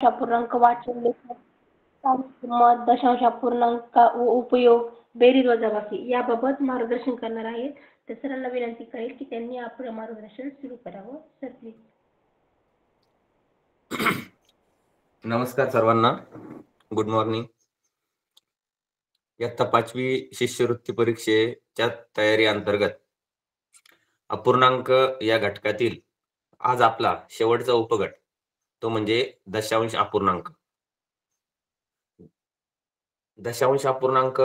अपूर्णांक वाचन लेखन किंमत दशांश अपूर्णांक उपयोग बेरीज वजाबाकी याबाबत मार्गदर्शन करणार आहेत. तर सरांना विनंती करेल की त्यांनी आपलं मार्गदर्शन सुरू करावं. सर प्लीज नमस्कार सर्वांना. गुड मॉर्निंग इयत्ता पाचवी शिष्यवृत्ती परीक्षेच्या तयारी अंतर्गत अपूर्णांक या घटकातील आज आपला शेवटचा उपगट तो म्हणजे दशांश अपूर्णांक. दशांश अपूर्णांक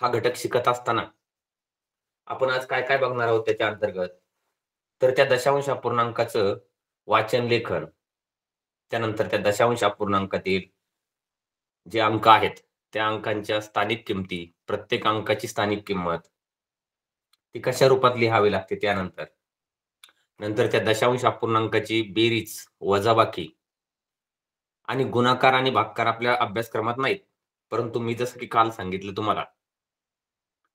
हा घटक शिकत असताना आपण आज काय काय बघणार आहोत त्याच्या अंतर्गत? तर त्या दशांश अपूर्णांकाचं वाचन लेखन त्यानंतर त्या दशांश अपूर्णांकातील जे अंक आहेत त्या अंकांच्या स्थानिक किमती प्रत्येक अंकाची स्थानिक किंमत ती कशा रूपात लिहावी लागते त्यानंतर? नंतर त्या दशांश अपूर्णांकाची बेरीज वजाबाकी आणि गुणाकार आणि भागकार आपल्या अभ्यासक्रमात नाहीत. परंतु मी जसं की काल सांगितलं तुम्हाला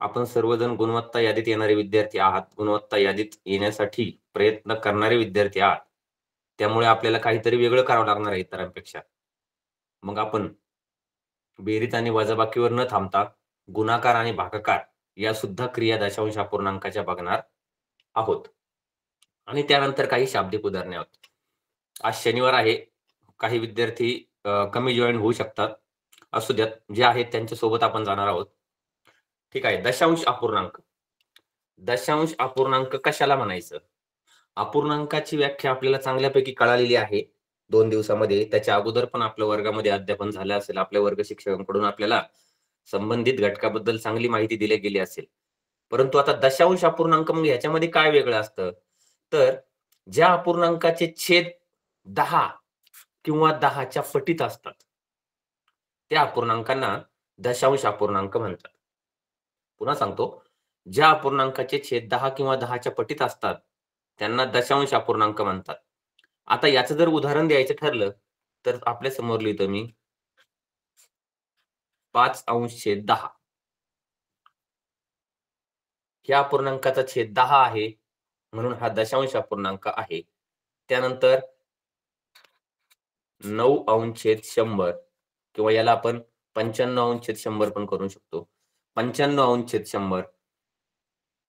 आपण सर्वजण गुणवत्ता यादीत येणारे विद्यार्थी आहात. गुणवत्ता यादीत येण्यासाठी प्रयत्न करणारे विद्यार्थी आहात. त्यामुळे आपल्याला काहीतरी वेगळं करावं लागणार आहे इतरांपेक्षा. मग आपण बेरीज आणि वजाबाकीवर न थांबता गुणाकार आणि भागाकार या सुद्धा क्रिया दशांश अपूर्णांकाच्या बघणार आहोत. आणि त्यानंतर काही शाब्दिक उदाहरणे आहोत आज शनिवार आहे. काही विद्यार्थी कमी जॉईन होऊ शकतात. असू द्यात. जे आहेत त्यांच्यासोबत आपण जाणार आहोत. ठीक आहे. दशांश अपूर्णांक. दशांश अपूर्णांक कशाला म्हणायचं? अपूर्णांकाची व्याख्या आपल्याला चांगल्यापैकी कळालेली आहे. दोन दिवसामध्ये. त्याच्या अगोदर पण आपल्या वर्गामध्ये अध्यापन झालं असेल. आपल्या वर्ग शिक्षकांकडून आपल्याला संबंधित घटकाबद्दल चांगली माहिती दिली गेली असेल. परंतु आता दशांश अपूर्णांक मग ह्याच्यामध्ये काय वेगळं असतं? तर ज्या अपूर्णांकाचे छेद दहा किंवा दहाच्या पटीत असतात त्या अपूर्णांकांना दशांश अपूर्णांक म्हणतात. पुन्हा सांगतो ज्या अपूर्णांकाचे छेद दहा किंवा दहाच्या पटीत असतात त्यांना दशांश अपूर्णांक म्हणतात. आता याचं जर उदाहरण द्यायचं ठरलं तर आपल्यासमोर लिहितो मी. पाच अंश छेद दहा. ह्या अपूर्णांकाचा छेद दहा आहे म्हणून हा दशांश अपूर्णांक आहे. त्यानंतर नऊ अंशेद शंभर किंवा याला आपण पंच्याण्णव अंशेद शंभर पण करू शकतो. पंच्याण्णव अंशेद शंभर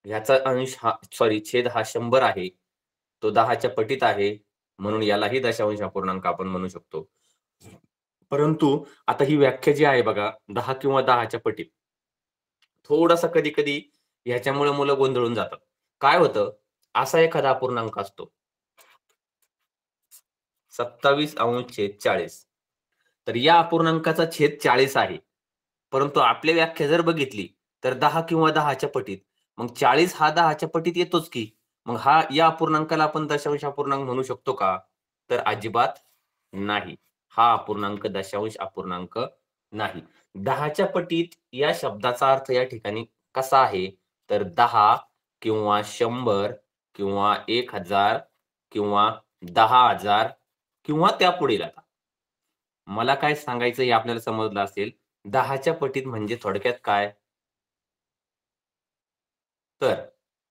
ह्याचा अंश हा सॉरी छेद हा शंभर आहे. तो दहाच्या पटीत आहे. म्हणून यालाही दशांश अपूर्णांक आपण म्हणू शकतो. परंतु आता ही व्याख्या जी आहे बघा दहा किंवा दहाच्या पटीत. थोडासा कधी कधी ह्याच्यामुळे मुलं गोंधळून जातात. काय होतं? असा एखादा अपूर्णांक असतो. सत्तावीस अंश छेद चाळीस. तर या अपूर्णांकाचा छेद चाळीस आहे. परंतु आपली व्याख्या जर बघितली तर दहा किंवा दहाच्या पटीत मग चाळीस हा दहाच्या पटीत येतोच की मग हा या अपूर्णांकाला आपण दशांश अपूर्णांक म्हणू शकतो का? तर अजिबात नाही. हा अपूर्णांक दशांश अपूर्णांक नाही. दहाच्या पटीत या शब्दाचा अर्थ या ठिकाणी कसा आहे? तर दहा किंवा शंभर किंवा एक हजार किंवा दहा हजार किंवा त्या पुढील आता. मला काय सांगायचं हे आपल्याला समजलं असेल. दहाच्या पटीत म्हणजे थोडक्यात काय? तर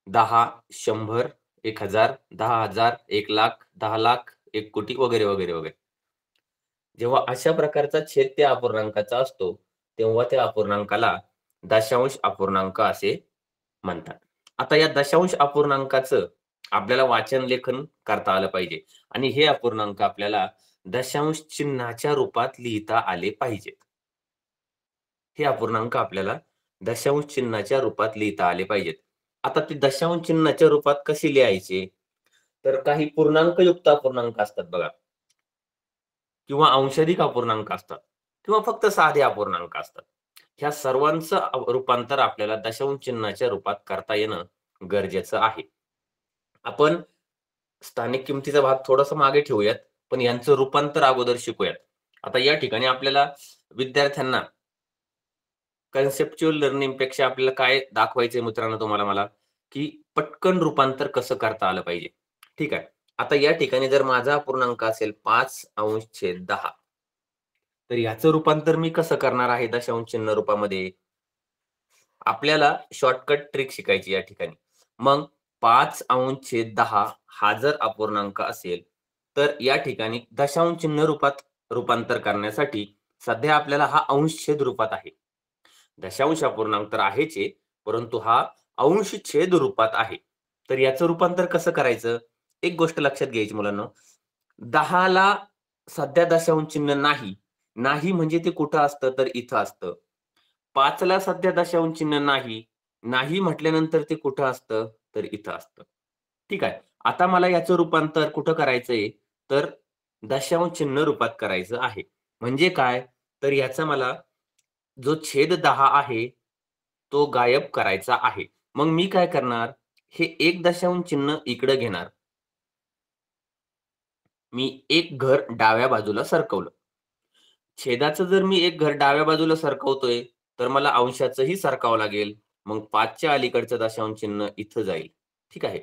दहा शंभर एक हजार दहा हजार एक लाख दहा लाख एक कोटी वगैरे वगैरे वगैरे. जेव्हा अशा प्रकारचा छेद त्या अपूर्णांकाचा असतो तेव्हा त्या अपूर्णांकाला दशांश अपूर्णांक असे म्हणतात. आता या दशांश अपूर्णांकाचं आपल्याला वाचन लेखन करता आलं पाहिजे. आणि हे अपूर्णांक आपल्याला दशांश चिन्हाच्या रूपात लिहिता आले पाहिजेत. हे अपूर्णांक आपल्याला दशांश चिन्हाच्या रूपात लिहिता आले पाहिजेत. आता ते दशांश चिन्हाच्या रूपात कसे लिहायचे? तर काही पूर्णांकयुक्त अपूर्णांक असतात बघा. किंवा अंशाधिक अपूर्णांक असतात. किंवा फक्त साधे अपूर्णांक असतात. ह्या सर्वांचं रूपांतर आपल्याला दशांश चिन्हाच्या रूपात करता येणं गरजेचं आहे. आपण स्थानिक किमतीचा भाग थोडासा मागे ठेवूयात पण यांचं रूपांतर अगोदर शिकूयात. आता या ठिकाणी आपल्याला विद्यार्थ्यांना कन्सेप्च्युअल लर्निंगपेक्षा आपल्याला काय दाखवायचंय मित्रांनो तुम्हाला मला? की पटकन रूपांतर कसं करता आलं पाहिजे. ठीक आहे. आता या ठिकाणी जर माझा पूर्णांक असेल पाच अंश छेद दहा. तर याचं रूपांतर मी कसं करणार आहे दशांश चिन्ह रूपामध्ये? आपल्याला शॉर्टकट ट्रिक शिकायची या ठिकाणी. मग पाच अंश छेद दहा हा जर अपूर्णांक असेल तर या ठिकाणी दशांश चिन्ह रूपात रूपांतर करण्यासाठी सध्या आपल्याला हा अंश छेद रूपात आहे. दशांश अपूर्णांक तर आहेच आहे परंतु हा अंश छेद रूपात आहे. तर याचं रूपांतर कसं करायचं? एक गोष्ट लक्षात घ्यायची मुलांना. दहाला सध्या दशांश चिन्ह नाही नाही म्हणजे ते कुठं असतं तर इथं असतं. पाचला सध्या दशांश चिन्ह नाही नाही म्हटल्यानंतर ते कुठं असतं तर इथं असतं. ठीक आहे. आता मला याचं रूपांतर कुठं करायचंय? तर दशांश चिन्ह रूपात करायचं आहे. म्हणजे काय? तर याचा मला जो छेद दहा आहे तो गायब करायचा आहे. मग मी काय करणार? हे एक दशांश चिन्ह इकडं घेणार. मी एक घर डाव्या बाजूला सरकवलं. छेदाचं जर मी एक घर डाव्या बाजूला सरकवतोय तर मला अंशाचंही सरकावं लागेल. मग पाचच्या अलीकडचं दशांश चिन्ह इथं जाईल. ठीक आहे?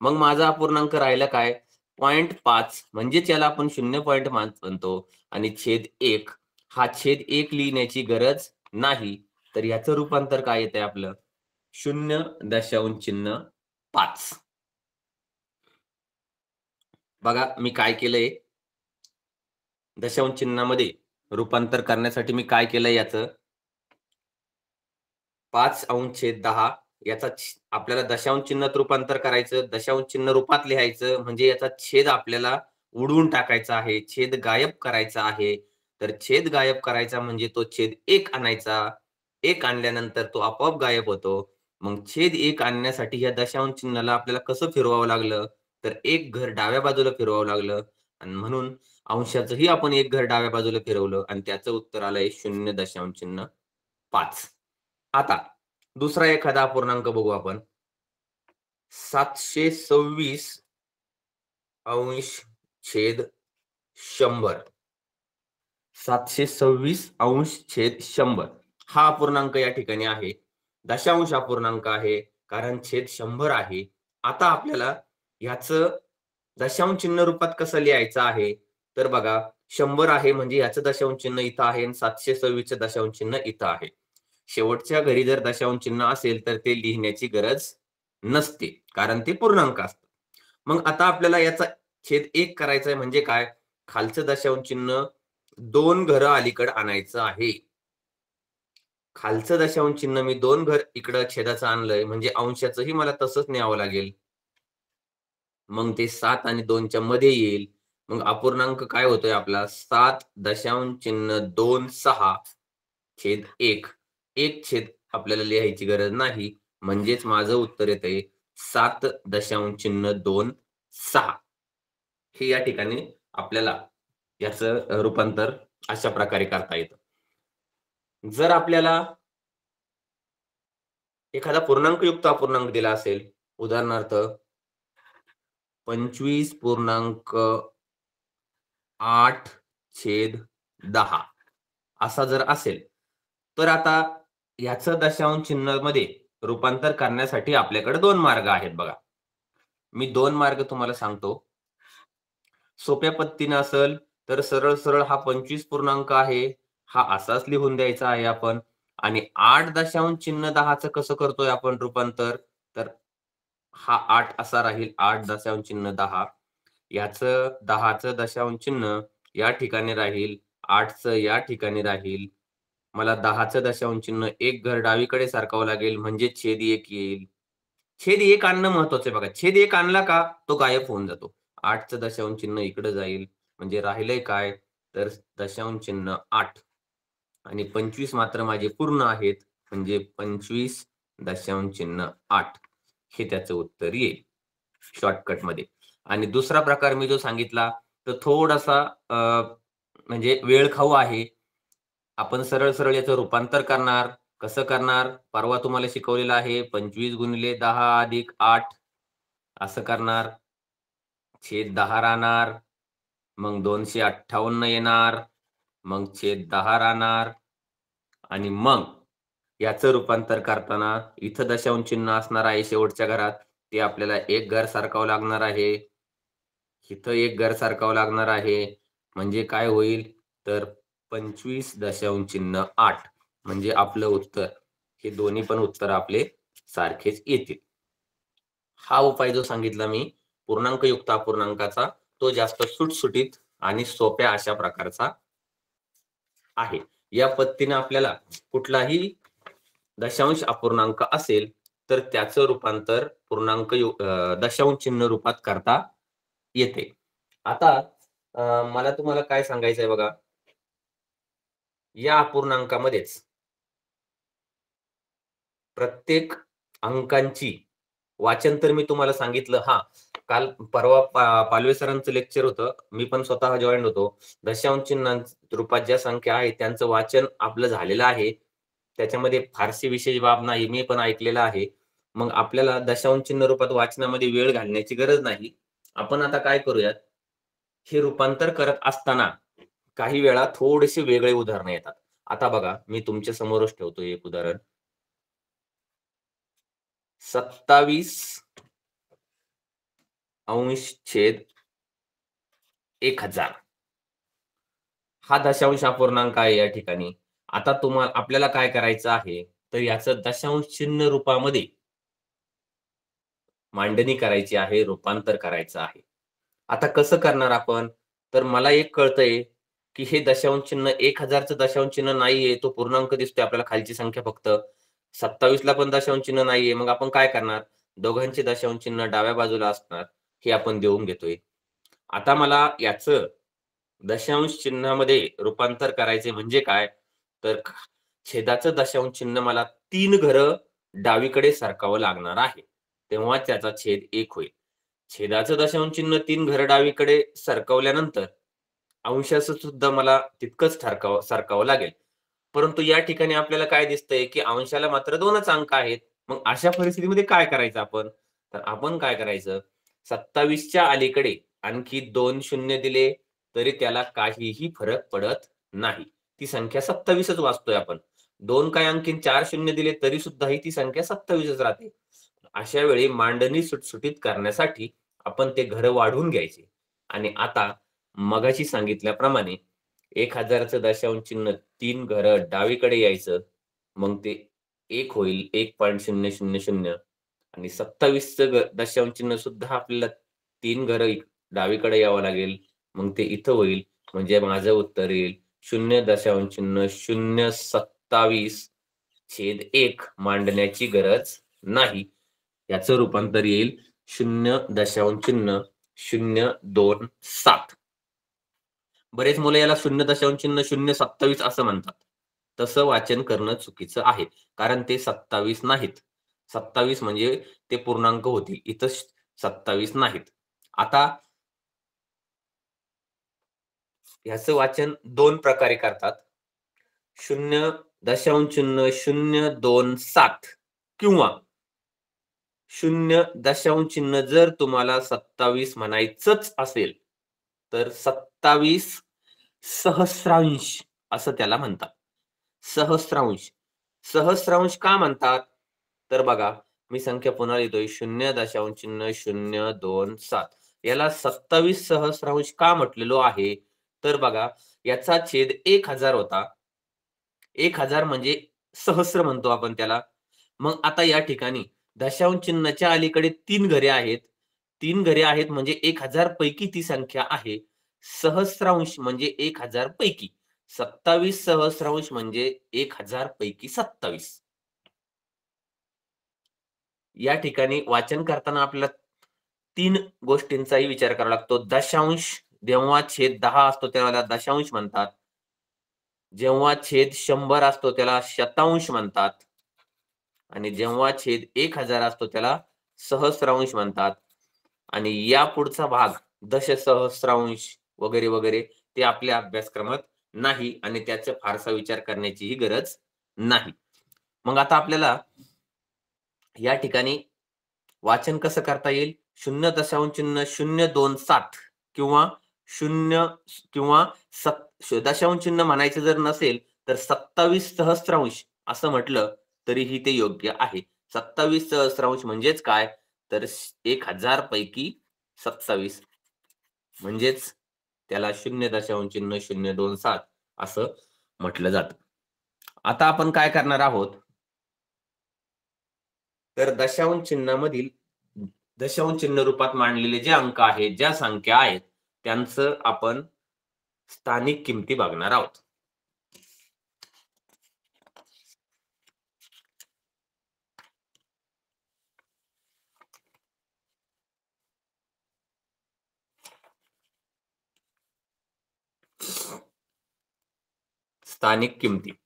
मग माझा अपूर्णांक राहिला काय? पॉइंट पाच म्हणजेच याला आपण शून्य पॉईंट म्हणतो. आणि छेद एक हा छेद एक लिहिण्याची गरज नाही. तर याचं रूपांतर काय येतंय आपलं? शून्य दशांश चिन्ह पाच. बघा मी काय केलंय? दशांश चिन्हामध्ये रूपांतर करण्यासाठी मी काय केलं याचं? पाच अंश छेद दहा याचा आपल्याला दशांश चिन्हात रूपांतर करायचं दशांश चिन्ह रूपात लिहायचं म्हणजे याचा छेद आपल्याला उडवून टाकायचा आहे छेद गायब करायचा आहे. तर छेद गायब करायचा म्हणजे तो छेद एक आणायचा. एक आणल्यानंतर तो आपोआप गायब होतो. मग छेद एक आणण्यासाठी या दशांश चिन्हाला आपल्याला कसं फिरवावं लागलं? तर एक घर डाव्या बाजूला फिरवावं लागलं. आणि म्हणून अंशाचंही आपण एक घर डाव्या बाजूला फिरवलं आणि त्याचं उत्तर आलंय शून्य दशांश चिन्ह पाच. आता दुसरा एखादा अपूर्णांक बघू आपण. सातशे सव्वीस अंश छेद शंभर. सातशे सव्वीस अंश छेद शंभर. हा अपूर्णांक या ठिकाणी आहे. दशांश अपूर्णांक आहे कारण छेद शंभर आहे. आता आपल्याला ह्याचं दशांश चिन्ह रूपात कसं लिहायचं आहे? तर बघा शंभर आहे म्हणजे याचं दशांश चिन्ह इथं आहे आणि सातशे सव्वीसचं दशांश चिन्ह इथं आहे. शेवटच्या घरी जर दशांश चिन्ह असेल तर ते लिहिण्याची गरज नसते कारण ते पूर्णांक असत. मग आता आपल्याला याचा छेद एक करायचा आहे म्हणजे काय? खालचं दशांश चिन्ह दोन घर अलीकडे आणायचं आहे. खालचं दशांश चिन्ह मी दोन घर इकडं छेदाचं आणलंय म्हणजे अंशाचंही मला तसंच न्यावं लागेल. मग ते सात आणि दोनच्या मध्ये येईल. मग अपूर्णांक काय होतोय आपला? सात दशांश चिन्ह दोन सहा छेद एक. एक छेद आपल्याला लिहायची गरज नाही. म्हणजेच माझं उत्तर येतंय सात दशांश चिन्ह दोन सहा. हे या ठिकाणी आपल्याला याच रूपांतर अशा प्रकारे करता येतं. जर आपल्याला एखादा पूर्णांकयुक्त अपूर्णांक दिला असेल उदाहरणार्थ पंचवीस पूर्णांक आठ छेद दहा. असा जर असेल तर आता ह्याचं दशांश चिन्हामध्ये रूपांतर करण्यासाठी आपल्याकडे दोन मार्ग आहेत बघा. मी दोन मार्ग तुम्हाला सांगतो. सोप्या पद्धतीने असेल तर सरळ सरळ हा पंचवीस पूर्णांक आहे हा असाच लिहून द्यायचा आहे आपण. आणि आठ दशांश चिन्ह दहाचं कसं करतोय आपण रूपांतर? तर हा आठ असा राहील आठ दशांश चिन्ह दहा. याच दहाचं दशांश चिन्ह या ठिकाणी राहील आठचं या ठिकाणी राहील. मला दहाचं दशांश चिन्ह एक घर डावीकडे सारखावं लागेल म्हणजे छेद एक येईल. छेद एक आणणं महत्वाचं आहे बघा. छेद एक आणला का तो गायब होऊन जातो. आठचं दशांश चिन्ह इकडे जाईल म्हणजे राहिलंय काय? तर दशांश चिन्ह आठ. आणि पंचवीस मात्र माझे पूर्ण आहेत म्हणजे पंचवीस दशांश चिन्ह आठ. हे त्याचं उत्तर येईल. शॉर्टकटमध्ये आणि दुसरा प्रकार मी जो सांगितला तर थोडासा म्हणजे वेळ खाऊ आहे. आपण सरळ सरळ याचं रूपांतर करणार. कसं करणार? परवा तुम्हाला शिकवलेलं आहे पंचवीस गुणिले दहा अधिक आठ. असं करणार. छेद दहा राहणार. मग दोनशे अठ्ठावन्न येणार. मग छेद दहा राहणार. आणि मग याचं रूपांतर करताना इथं दशांश चिन्ह असणार आहे शेवटच्या घरात. ते आपल्याला एक घर सारखावं लागणार आहे. इथं एक घर सारखावं लागणार आहे. म्हणजे काय होईल? तर पंचवीस दशांश चिन्ह आठ. म्हणजे आपलं उत्तर. हे दोन्ही पण उत्तर आपले सारखेच येतील. हा उपाय जो सांगितला मी पूर्णांक युक्त अपूर्णांकाचा तो जास्त सुटसुटीत आणि सोप्या अशा प्रकारचा आहे. या पद्धतीने आपल्याला कुठलाही दशांश अपूर्णांक असेल तर त्याचं रूपांतर पूर्णांक दशांश चिन्ह रूपात करता येते. आता मला तुम्हाला काय सांगायचंय बघा? या अपूर्णांकामध्येच प्रत्येक अंकांची वाचन तर मी तुम्हाला सांगितलं. हा काल परवा पालवे सरांचं लेक्चर होतं. मी पण स्वतः जॉईन होतो. दशांश चिन्हां रूपात ज्या संख्या आहे त्यांचं वाचन आपलं झालेलं आहे. त्याच्यामध्ये फारशी विशेष बाब नाही मी पण ऐकलेलं आहे. मग आपल्याला दशांश चिन्ह रूपात वाचनामध्ये वेळ घालण्याची गरज नाही. आपण आता काय करूयात? हे रूपांतर करत असताना काही वेळा थोडेसे वेगळे उदाहरणं येतात. आता बघा मी तुमच्या समोरच ठेवतो एक उदाहरण. सत्तावीस अंश छेद एक हजार. हा दशांश अपूर्णांक आहे या ठिकाणी. आता तुम्हाला आपल्याला काय करायचं आहे? तर याचं दशांश चिन्ह रूपामध्ये मांडणी करायची आहे रूपांतर करायचं आहे. आता कसं करणार आपण? तर मला एक कळतंय की हे दशांश चिन्ह एक हजारचं दशांश चिन्ह नाहीये तो पूर्णांक दिसतोय आपल्याला खालची संख्या फक्त. सत्तावीस ला पण दशांश चिन्ह नाहीये मग आपण काय करणार? दोघांचे दशांश चिन्ह डाव्या बाजूला असणार हे आपण देऊन घेतोय. आता मला याच दशांश चिन्हामध्ये रूपांतर करायचे म्हणजे काय? तर छेदाचं दशांश चिन्ह मला तीन घर डावीकडे सरकावं लागणार आहे. तेव्हा त्याचा छेद एक होईल. छेदाचं दशांश चिन्ह तीन घर डावीकडे सरकवल्यानंतर अंशाचं सुद्धा मला तितकंच ठरकावं सरकावं लागेल. परंतु या ठिकाणी आपल्याला काय दिसतंय की अंशाला मात्र दोनच अंक आहेत. मग अशा परिस्थितीमध्ये काय करायचं आपण? तर आपण काय करायचं? सत्तावीसच्या अलीकडे आणखी दोन शून्य दिले तरी त्याला काहीही फरक पडत नाही. ती संख्या सत्तावीसच वाचतोय आपण. दोन काय आणखी चार शून्य दिले तरी सुद्धा ही ती संख्या सत्तावीसच राहते. अशा वेळी मांडणी सुटसुटीत करण्यासाठी आपण ते घर वाढवून घ्यायचे. आणि आता मगाशी सांगितल्याप्रमाणे एक हजारचं दशांश चिन्ह तीन घर डावीकडे यायचं मग ते एक होईल एक पॉईंट शून्य शून्य शून्य. आणि सत्तावीसचं दशांश चिन्ह सुद्धा आपल्याला तीन घर डावीकडे यावं लागेल मग ते इथं होईल म्हणजे माझं उत्तर येईल. शून्य दशांश चिन्ह शून्य सत्तावीस छेद एक मांडण्याची गरज नाही. याचं रूपांतर येईल शून्य दशांश चिन्ह शून्य दोन सात. बरेच मुलं याला शून्य दशांश चिन्ह शून्य सत्तावीस असं म्हणतात. तसं वाचन करणं चुकीचं आहे कारण ते सत्तावीस नाहीत. सत्तावीस म्हणजे ते पूर्णांक होतील इथं सत्तावीस नाहीत. आता ह्याचं वाचन दोन प्रकारे करतात. शून्य दशांश शून्य दोन सात किंवा शून्य दशांश चिन्ह जर तुम्हाला सत्तावीस म्हणायचंच असेल तर सत्तावीस सहस्रांश असं त्याला म्हणतात. सहस्रांश. सहस्रांश का म्हणतात? तर बघा मी संख्या पुन्हा लिहितोय. शून्य दशांश चिन्ह शून्य दोन सात. याला सत्तावीस सहस्रांश का म्हटलेलो आहे? तर बघा याचा छेद एक हजार होता. एक हजार म्हणजे सहस्र म्हणतो आपण त्याला. मग आता या ठिकाणी दशांश चिन्हाच्या अलीकडे तीन घरे आहेत. तीन घरे आहेत म्हणजे एक हजार पैकी ती संख्या आहे. सहस्रांश म्हणजे एक हजार पैकी. सत्तावीस सहस्रांश म्हणजे एक हजार पैकी सत्तावीस. या ठिकाणी वाचन करताना आपल्याला तीन गोष्टींचाही विचार करावा लागतो. दशांश जेव्हा छेद दहा असतो त्याला दशांश म्हणतात. जेव्हा छेद शंभर असतो त्याला शतांश म्हणतात. आणि जेव्हा छेद एक हजार असतो त्याला सहस्रांश म्हणतात. आणि या पुढचा भाग दशसहस्रांश वगैरे वगैरे ते आपल्या अभ्यासक्रमात नाही आणि त्याचा फारसा विचार करण्याचीही गरज नाही. मग आता आपल्याला या ठिकाणी वाचन कसं करता येईल? शून्य दशांश चिन्ह शून्य दोन सात किंवा शून्य किंवा सत दशांश चिन्ह म्हणायचं जर नसेल तर सत्तावीस सहस्रांश असं म्हटलं तरीही ते योग्य आहे. सत्तावीस सहस्रांश म्हणजेच काय? तर एक हजार पैकी सत्तावीस. म्हणजेच त्याला शून्य दशांश चिन्ह शून्य दोन सात असं म्हटलं जात. आता आपण काय करणार आहोत? तर दशांश चिन्हामधील दशांश चिन्ह रूपात मांडलेले जे अंक आहेत ज्या संख्या आहेत त्यांचं आपण स्थानिक किमती बघणार आहोत. स्थानिक किमती.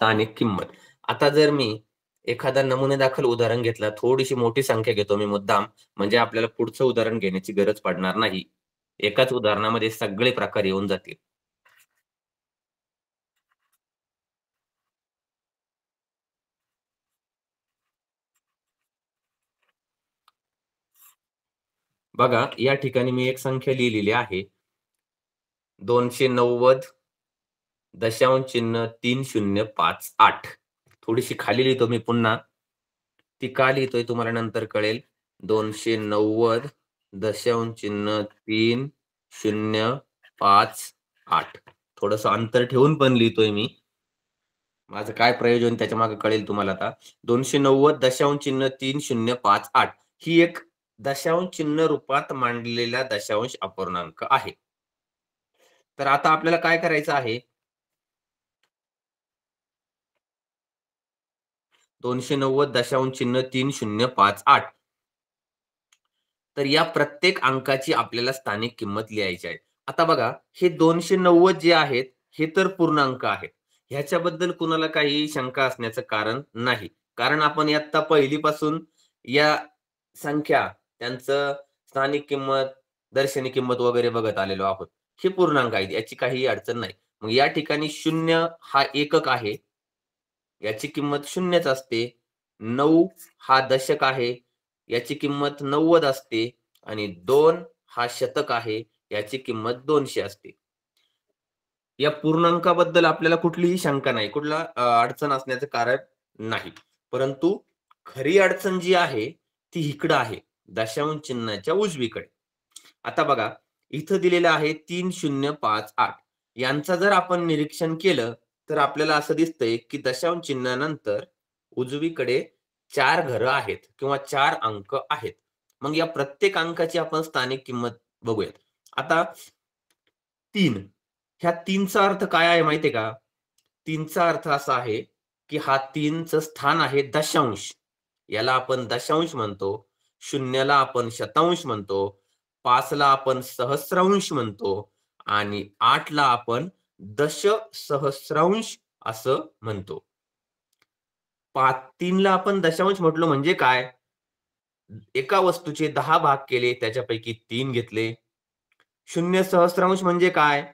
स्थानिक किंमत. आता जर मी एखादा नमुने दाखल उदाहरण घेतला थोडीशी मोठी संख्या घेतो मी मुद्दाम म्हणजे आपल्याला पुढचं उदाहरण घेण्याची गरज पडणार नाही. एकाच उदाहरणामध्ये सगळे प्रकार येऊन जातील. बघा या ठिकाणी मी एक संख्या लिहिलेली आहे. दोनशे नव्वद दशांश चिन्ह तीन शून्य पाच आठ. थोडीशी खाली लिहितो मी पुन्हा. ती का लिहितोय तुम्हाला नंतर कळेल. दोनशे नव्वद दशांश चिन्ह तीन शून्य पाच आठ. थोडस अंतर ठेवून पण लिहितोय मी. माझं काय प्रयोजन त्याच्यामागे कळेल तुम्हाला आता. दोनशे नव्वद दशांश चिन्ह तीन शून्य पाच आठ. ही एक दशांश चिन्ह रूपात मांडलेला दशांश अपूर्णांक आहे. तर आता आपल्याला काय करायचं आहे? दोनशे नव्वद दशांश चिन्ह तीन शून्य पाच आठ. तर या प्रत्येक अंकाची आपल्याला स्थानिक किंमत लिहायची आहे. आता बघा हे दोनशे नव्वद जे आहेत हे तर पूर्णांक आहेत. ह्याच्याबद्दल कुणाला काही शंका असण्याचं कारण नाही. कारण आपण आता पहिलीपासून या संख्या त्यांचं स्थानिक किंमत दर्शनी किंमत वगैरे बघत आलेलो आहोत. हे पूर्णांक आहेत याची काही अडचण नाही. मग या ठिकाणी शून्य हा एकक आहे. याची किंमत शून्यच असते. नऊ हा दशक आहे. याची किंमत नव्वद असते आणि दोन हा शतक आहे. याची किंमत दोनशे असते. या पूर्णांकाबद्दल आपल्याला कुठलीही शंका नाही. कुठला अडचण असण्याचं कारण नाही. परंतु खरी अडचण जी आहे ती इकडं आहे. दशांश चिन्हाच्या उजवीकडे. आता बघा इथं दिलेलं आहे तीन शून्य पाच आठ. यांचा जर आपण निरीक्षण केलं तर आपल्याला असं दिसतंय की दशांश चिन्हानंतर उजवीकडे चार घरं आहेत किंवा चार अंक आहेत. मग या प्रत्येक अंकाची आपण स्थानिक किंमत बघूयात. आता तीन. ह्या तीनचा अर्थ काय आहे माहितीये का? तीनचा अर्थ असा आहे की हा तीनचं स्थान आहे दशांश. याला आपण दशांश म्हणतो शून्यला आपण शतांश म्हणतो पाचला आपण सहस्रांश म्हणतो आणि आठला आपण दश सहस्रांश असं म्हणतो. पाच तीनला आपण दशांश म्हटलो म्हणजे काय? एका वस्तूचे दहा भाग केले त्याच्यापैकी तीन घेतले. शून्य सहस्रांश म्हणजे काय?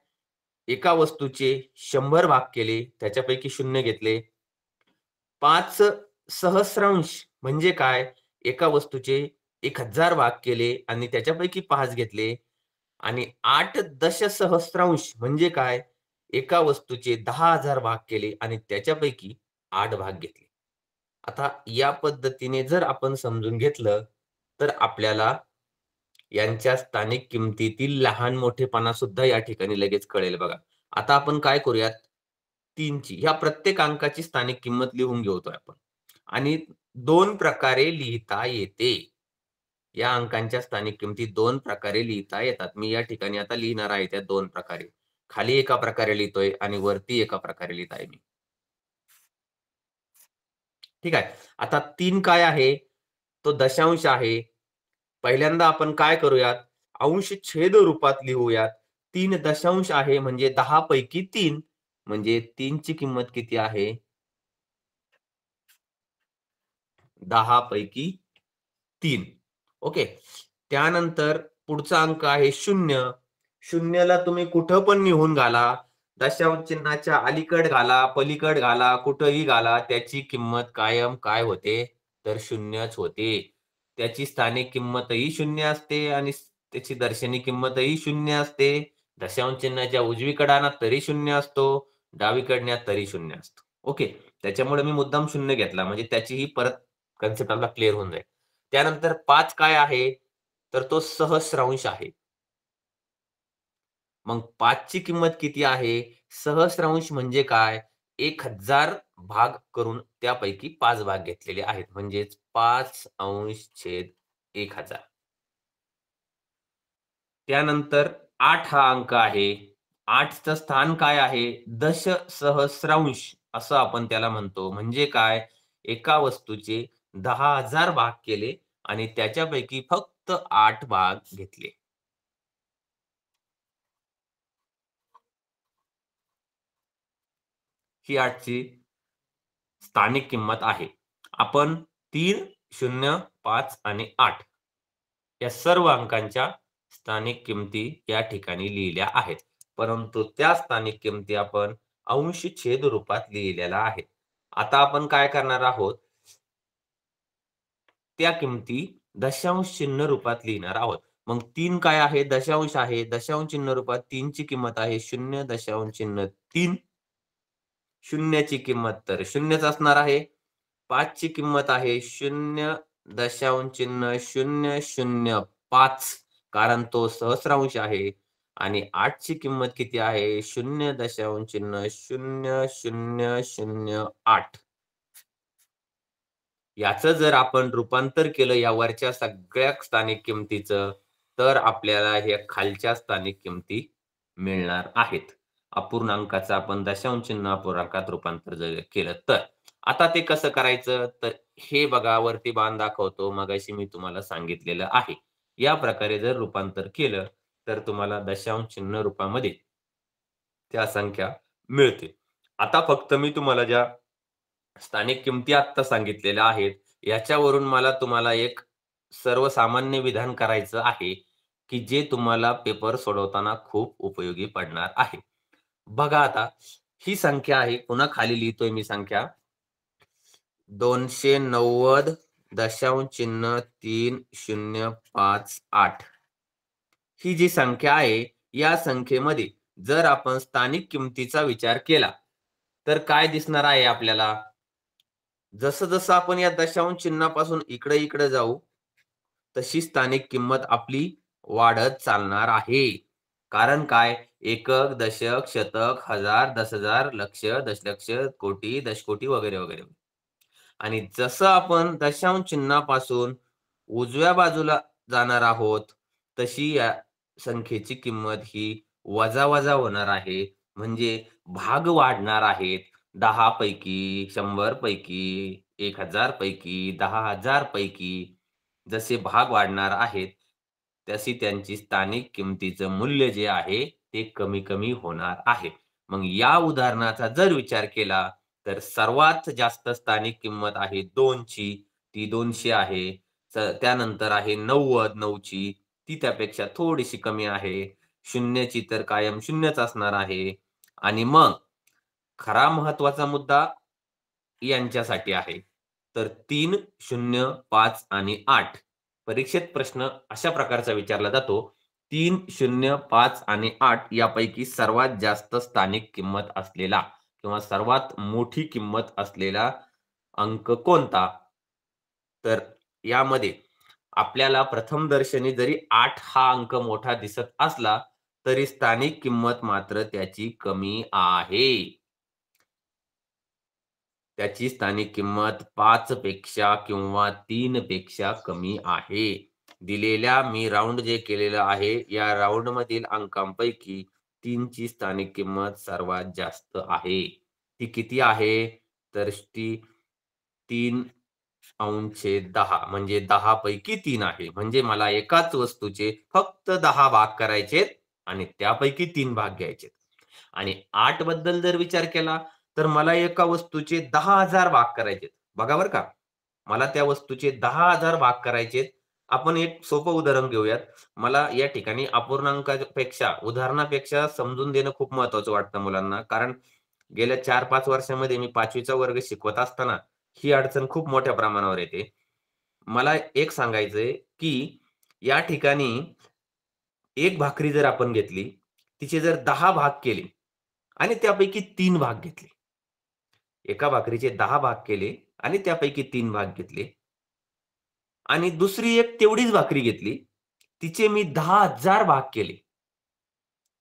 एका वस्तूचे शंभर भाग केले त्याच्यापैकी शून्य घेतले. पाच सहस्रांश म्हणजे काय? एका वस्तूचे एक हजार भाग केले आणि त्याच्यापैकी पाच घेतले. आणि आठ दश सहस्रांश म्हणजे काय? एका वस्तूचे दहा हजार भाग केले आणि त्याच्यापैकी आठ भाग घेतले. आता या पद्धतीने जर आपण समजून घेतलं तर आपल्याला यांच्या स्थानिक किमतीतील लहान मोठेपणा सुद्धा या ठिकाणी लगेच कळेल बघा. आता आपण काय करूयात? तीनची ह्या प्रत्येक अंकाची स्थानिक किंमत लिहून घेतोय आपण. आणि दोन प्रकारे लिहिता येते. या अंकांच्या स्थानिक किमती दोन प्रकारे लिहिता येतात. मी या ठिकाणी आता लिहिणार आहे त्या दोन प्रकारे. खाली एका प्रकारे लिहितोय आणि वरती एका प्रकारे लिहित आहे मी. ठीक आहे. आता तीन काय आहे? तो दशांश आहे. पहिल्यांदा आपण काय करूयात? अंश छेद रूपात लिहूयात. तीन दशांश आहे म्हणजे दहा पैकी तीन. म्हणजे तीनची किंमत किती आहे? दहा पैकी तीन. ओके. त्यानंतर पुढचा अंक आहे शून्य. शून्यला तुम्ही कुठं पण निघून घाला दशांश चिन्हाच्या अलीकड घाला पलीकड घाला कुठंही घाला त्याची किंमत कायम काय होते? तर शून्यच होते. त्याची स्थानिक किंमतही शून्य असते आणि त्याची दर्शनी किंमतही शून्य असते. दशांश चिन्हाच्या उजवीकडाना तरी शून्य असतो डावीकडण्यात तरी शून्य असतो. ओके? त्याच्यामुळे मी मुद्दाम शून्य घेतला. म्हणजे त्याचीही परत कन्सेप्ट आपला क्लिअर होऊन जाईल. त्यानंतर पाच काय आहे? तर तो सहस्रांश आहे. मग पाचची किंमत किती आहे? सहस्रांश म्हणजे काय? एक हजार भाग करून त्यापैकी पाच भाग घेतलेले आहेत. म्हणजेच पाच अंश छेद एक हजार. त्यानंतर आठ हा अंक आहे. आठचं स्थान काय आहे? दश सहस्रांश असं आपण त्याला म्हणतो. म्हणजे काय? एका वस्तूचे दहा हजार भाग केले आणि त्याच्यापैकी फक्त आठ भाग घेतले. ही आजची स्थानिक किंमत आहे. आपण तीन शून्य पाच आणि आठ या सर्व अंकांच्या स्थानिक किमती या ठिकाणी लिहिल्या आहेत. परंतु त्या स्थानिक किमती आपण अंश छेद रूपात लिहिलेल्या आहेत आता आपण काय करणार आहोत? त्या किमती दशांश चिन्ह रूपात लिहिणार आहोत. मग तीन काय आहे? दशांश आहे. दशांश चिन्ह रूपात तीनची किंमत आहे. शून्य दशांश चिन्ह तीन. शून्याची किंमत तर शून्यच असणार आहे. पाच ची किंमत आहे शून्य दशांश चिन्ह शून्य शून्य पाच कारण तो सहस्रांश आहे. आणि आठ ची किंमत किती आहे? शून्य दशांश चिन्ह शून्य शून्य शून्य आठ. याच जर आपण रूपांतर केलं या वरच्या सगळ्या स्थानिक किमतीचं तर आपल्याला हे खालच्या स्थानिक किमती मिळणार आहेत. अपूर्णांकाचं आपण दशांश चिन्ह अपूर्णांकात रूपांतर जर केलं तर. आता ते कसं करायचं? तर हे बघा वरती बाण दाखवतो. मगाशी मी तुम्हाला सांगितलेलं आहे. या प्रकारे जर रूपांतर केलं तर तुम्हाला दशांश चिन्ह रूपामध्ये त्या संख्या मिळतील. आता फक्त मी तुम्हाला ज्या स्थानिक किमती आता सांगितलेल्या आहेत याच्यावरून मला तुम्हाला एक सर्वसामान्य विधान करायचं आहे की जे तुम्हाला पेपर सोडवताना खूप उपयोगी पडणार आहे. बघा आता ही संख्या आहे पुन्हा खाली लिहितोय मी संख्या. दोनशे नव्वद दशांश चिन्ह तीन शून्य पाच आठ. ही जी संख्या आहे या संख्येमध्ये जर आपण स्थानिक किमतीचा विचार केला तर काय दिसणार आहे आपल्याला? जसं जसं आपण या दशांश चिन्हापासून इकडे इकडे जाऊ तशी स्थानिक किंमत आपली वाढत चालणार आहे. कारण काय? एकक दशक शतक हजार दस हजार लक्ष दशलक्ष कोटी दशकोटी वगैरे वगैरे. आणि जसं आपण दशांश चिन्हापासून उजव्या बाजूला जाणार आहोत तशी या संख्येची किंमत ही वजा वजा होणार आहे. म्हणजे भाग वाढणार आहेत. दहा पैकी शंभर पैकी एक हजार पैकी दहा हजार पैकी जसे भाग वाढणार आहेत तशी त्यांची स्थानिक किमतीचं मूल्य जे आहे ते कमी कमी होणार आहे. मग या उदाहरणाचा जर विचार केला तर सर्वात जास्त स्थानिक किंमत आहे दोनची. ती दोनशे आहे. त्यानंतर आहे नव्वद नऊची. ती त्यापेक्षा थोडीशी कमी आहे. शून्यची तर कायम शून्यच असणार आहे. आणि मग खरा महत्त्वाचा मुद्दा यांच्यासाठी आहे. तर तीन शून्य पाच आणि आठ. परीक्षेत प्रश्न अशा प्रकारचा विचारला जातो तीन शून्य पाच आणि आठ यापैकी सर्वात जास्त स्थानिक किंमत असलेला किंवा सर्वात मोठी किंमत असलेला अंक कोणता? तर यामध्ये आपल्याला प्रथम दर्शनी जरी आठ हा अंक मोठा दिसत असला तरी स्थानिक किंमत मात्र त्याची कमी आहे. त्याची स्थानिक किंमत पाच पेक्षा किंवा तीन पेक्षा कमी आहे. दिलेल्या मी राऊंड जे केलेलं आहे या राऊंड मधील अंकांपैकी तीनची स्थानिक किंमत सर्वात जास्त आहे. ती किती आहे? तर ती तीन अंशे दहा म्हणजे दहा पैकी तीन आहे. म्हणजे मला एकाच वस्तूचे फक्त दहा भाग करायचे आणि त्यापैकी तीन भाग घ्यायचे आणि आठबद्दल जर विचार केला तर मला एका वस्तूचे दहा हजार भाग करायचे बघा बर का. मला त्या वस्तूचे दहा हजार भाग करायचे आपण एक सोपं उदाहरण घेऊयात. मला या ठिकाणी अपूर्णांकापेक्षा उदाहरणापेक्षा समजून देणं खूप महत्वाचं वाटतं मुलांना. कारण गेल्या चार पाच वर्षामध्ये मी पाचवीचा वर्ग शिकवत असताना ही अडचण खूप मोठ्या प्रमाणावर येते. मला एक सांगायचंय की या ठिकाणी एक भाकरी जर आपण घेतली तिचे जर दहा भाग केले आणि त्यापैकी तीन भाग घेतले. एका भाकरीचे दहा भाग केले आणि त्यापैकी तीन भाग घेतले. आणि दुसरी एक तेवढीच भाकरी घेतली. तिचे मी दहा हजार भाग केले.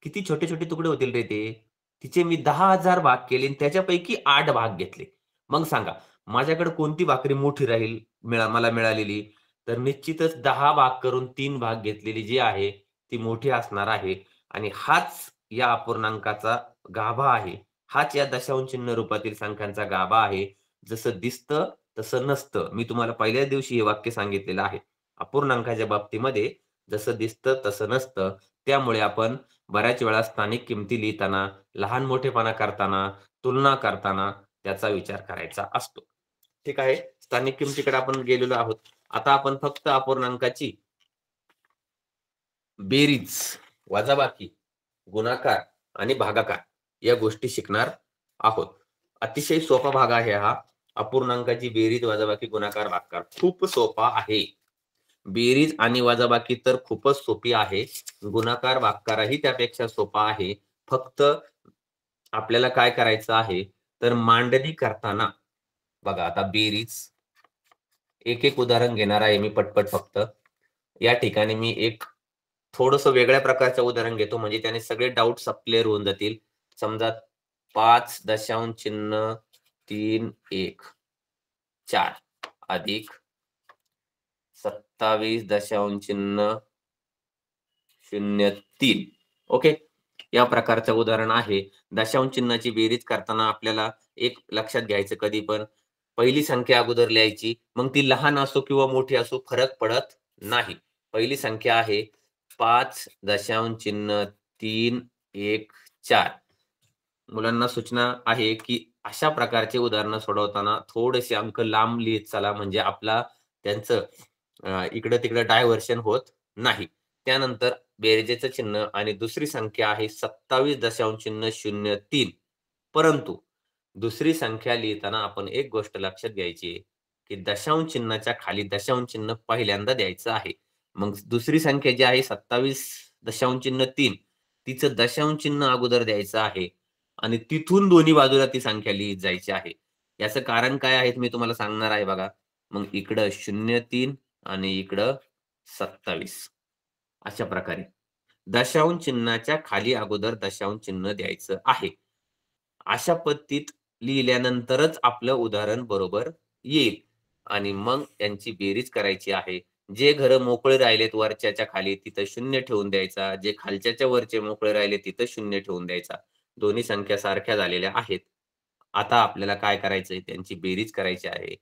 किती छोटे छोटे तुकडे होतील रे ते. तिचे मी दहा हजार भाग केले आणि त्याच्यापैकी आठ भाग घेतले. मग सांगा माझ्याकडे कोणती भाकरी मोठी राहील मिळा मला मिळालेली? तर निश्चितच दहा भाग करून तीन भाग घेतलेली जी आहे ती मोठी असणार आहे. आणि हाच या अपूर्णांकाचा गाभा आहे. हाच या दशांश चिन्ह रूपातील संख्यांचा गाभा आहे. जसं दिसतं तसं नसतं. मी तुम्हाला पहिल्या दिवशी हे वाक्य सांगितलेलं आहे. अपूर्णांकाच्या बाबतीमध्ये जसं दिसतं तसं नसतं. त्यामुळे आपण बऱ्याच वेळा स्थानिक किमती लिहिताना लहान मोठेपणा करताना तुलना करताना त्याचा विचार करायचा असतो. ठीक आहे? स्थानिक किमतीकडे आपण गेलेलो आहोत. आता आपण फक्त अपूर्णांकाची बेरीज वजाबाकी गुणाकार आणि भागाकार या गोष्टी शिकणार आहोत. अतिशय सोपा भाग आहे हा. अपूर्णांकाची बेरीज वजाबाकी गुणाकार भागकार खूप सोपा आहे. बेरीज आणि वजाबाकी तर खूपच सोपी आहे. गुणाकार भागकारही त्यापेक्षा सोपा आहे. फक्त आपल्याला काय करायचं आहे? तर मांडणी करताना. बघा आता बेरीज. एक एक उदाहरण घेणार आहे मी पटपट फक्त. या ठिकाणी मी एक थोडस वेगळ्या प्रकारचं उदाहरण घेतो. म्हणजे त्याने सगळे डाऊट क्लिअर होऊन जातील. समजा पाच दशांश चिन्ह तीन एक चार. अधिक सत्तावीस दशांश चिन्ह शून्य तीन. ओके? या प्रकारचं उदाहरण आहे. दशांश चिन्हाची बेरीज करताना आपल्याला एक लक्षात घ्यायचं कधी पण. पहिली संख्या अगोदर लिहायची. मग ती लहान असो किंवा मोठी असो फरक पडत नाही. पहिली संख्या आहे पाच दशांश चिन्ह तीन एक चार. मुलांना सूचना आहे की अशा प्रकारचे उदाहरणं सोडवताना थोडेसे अंक लांब लिहित चला म्हणजे आपला त्यांचं इकडं तिकडं डायव्हर्शन होत नाही. त्यानंतर बेरजेचं चिन्ह आणि दुसरी संख्या आहे सत्तावीस दशांश चिन्ह शून्य तीन. परंतु दुसरी संख्या लिहिताना आपण एक गोष्ट लक्षात घ्यायची की दशांश चिन्हाच्या खाली दशांश चिन्ह पहिल्यांदा द्यायचं आहे. मग दुसरी संख्या जी आहे सत्तावीस दशांश चिन्ह तीन तिचं दशांश चिन्ह अगोदर द्यायचं आहे. आणि तिथून दोन्ही बाजूला ती संख्या लिहित जायची आहे. याचं कारण काय आहे मी तुम्हाला सांगणार आहे बघा. मग इकडं शून्य तीन आणि इकडं सत्तावीस. अशा प्रकारे. दशांश चिन्हाच्या खाली अगोदर दशांश चिन्ह द्यायचं आहे. अशा पद्धतीत लिहिल्यानंतरच आपलं उदाहरण बरोबर येईल. आणि मग त्यांची बेरीज करायची आहे. जे घर मोकळे राहिलेत वरच्याच्या खाली तिथं शून्य ठेवून द्यायचा. जे खालच्याच्या वरचे मोकळे राहिले तिथं शून्य ठेवून द्यायचा. दोन्ही संख्या सारख्या झालेल्या आहेत. आता आपल्याला काय करायचंय? त्यांची बेरीज करायची आहे.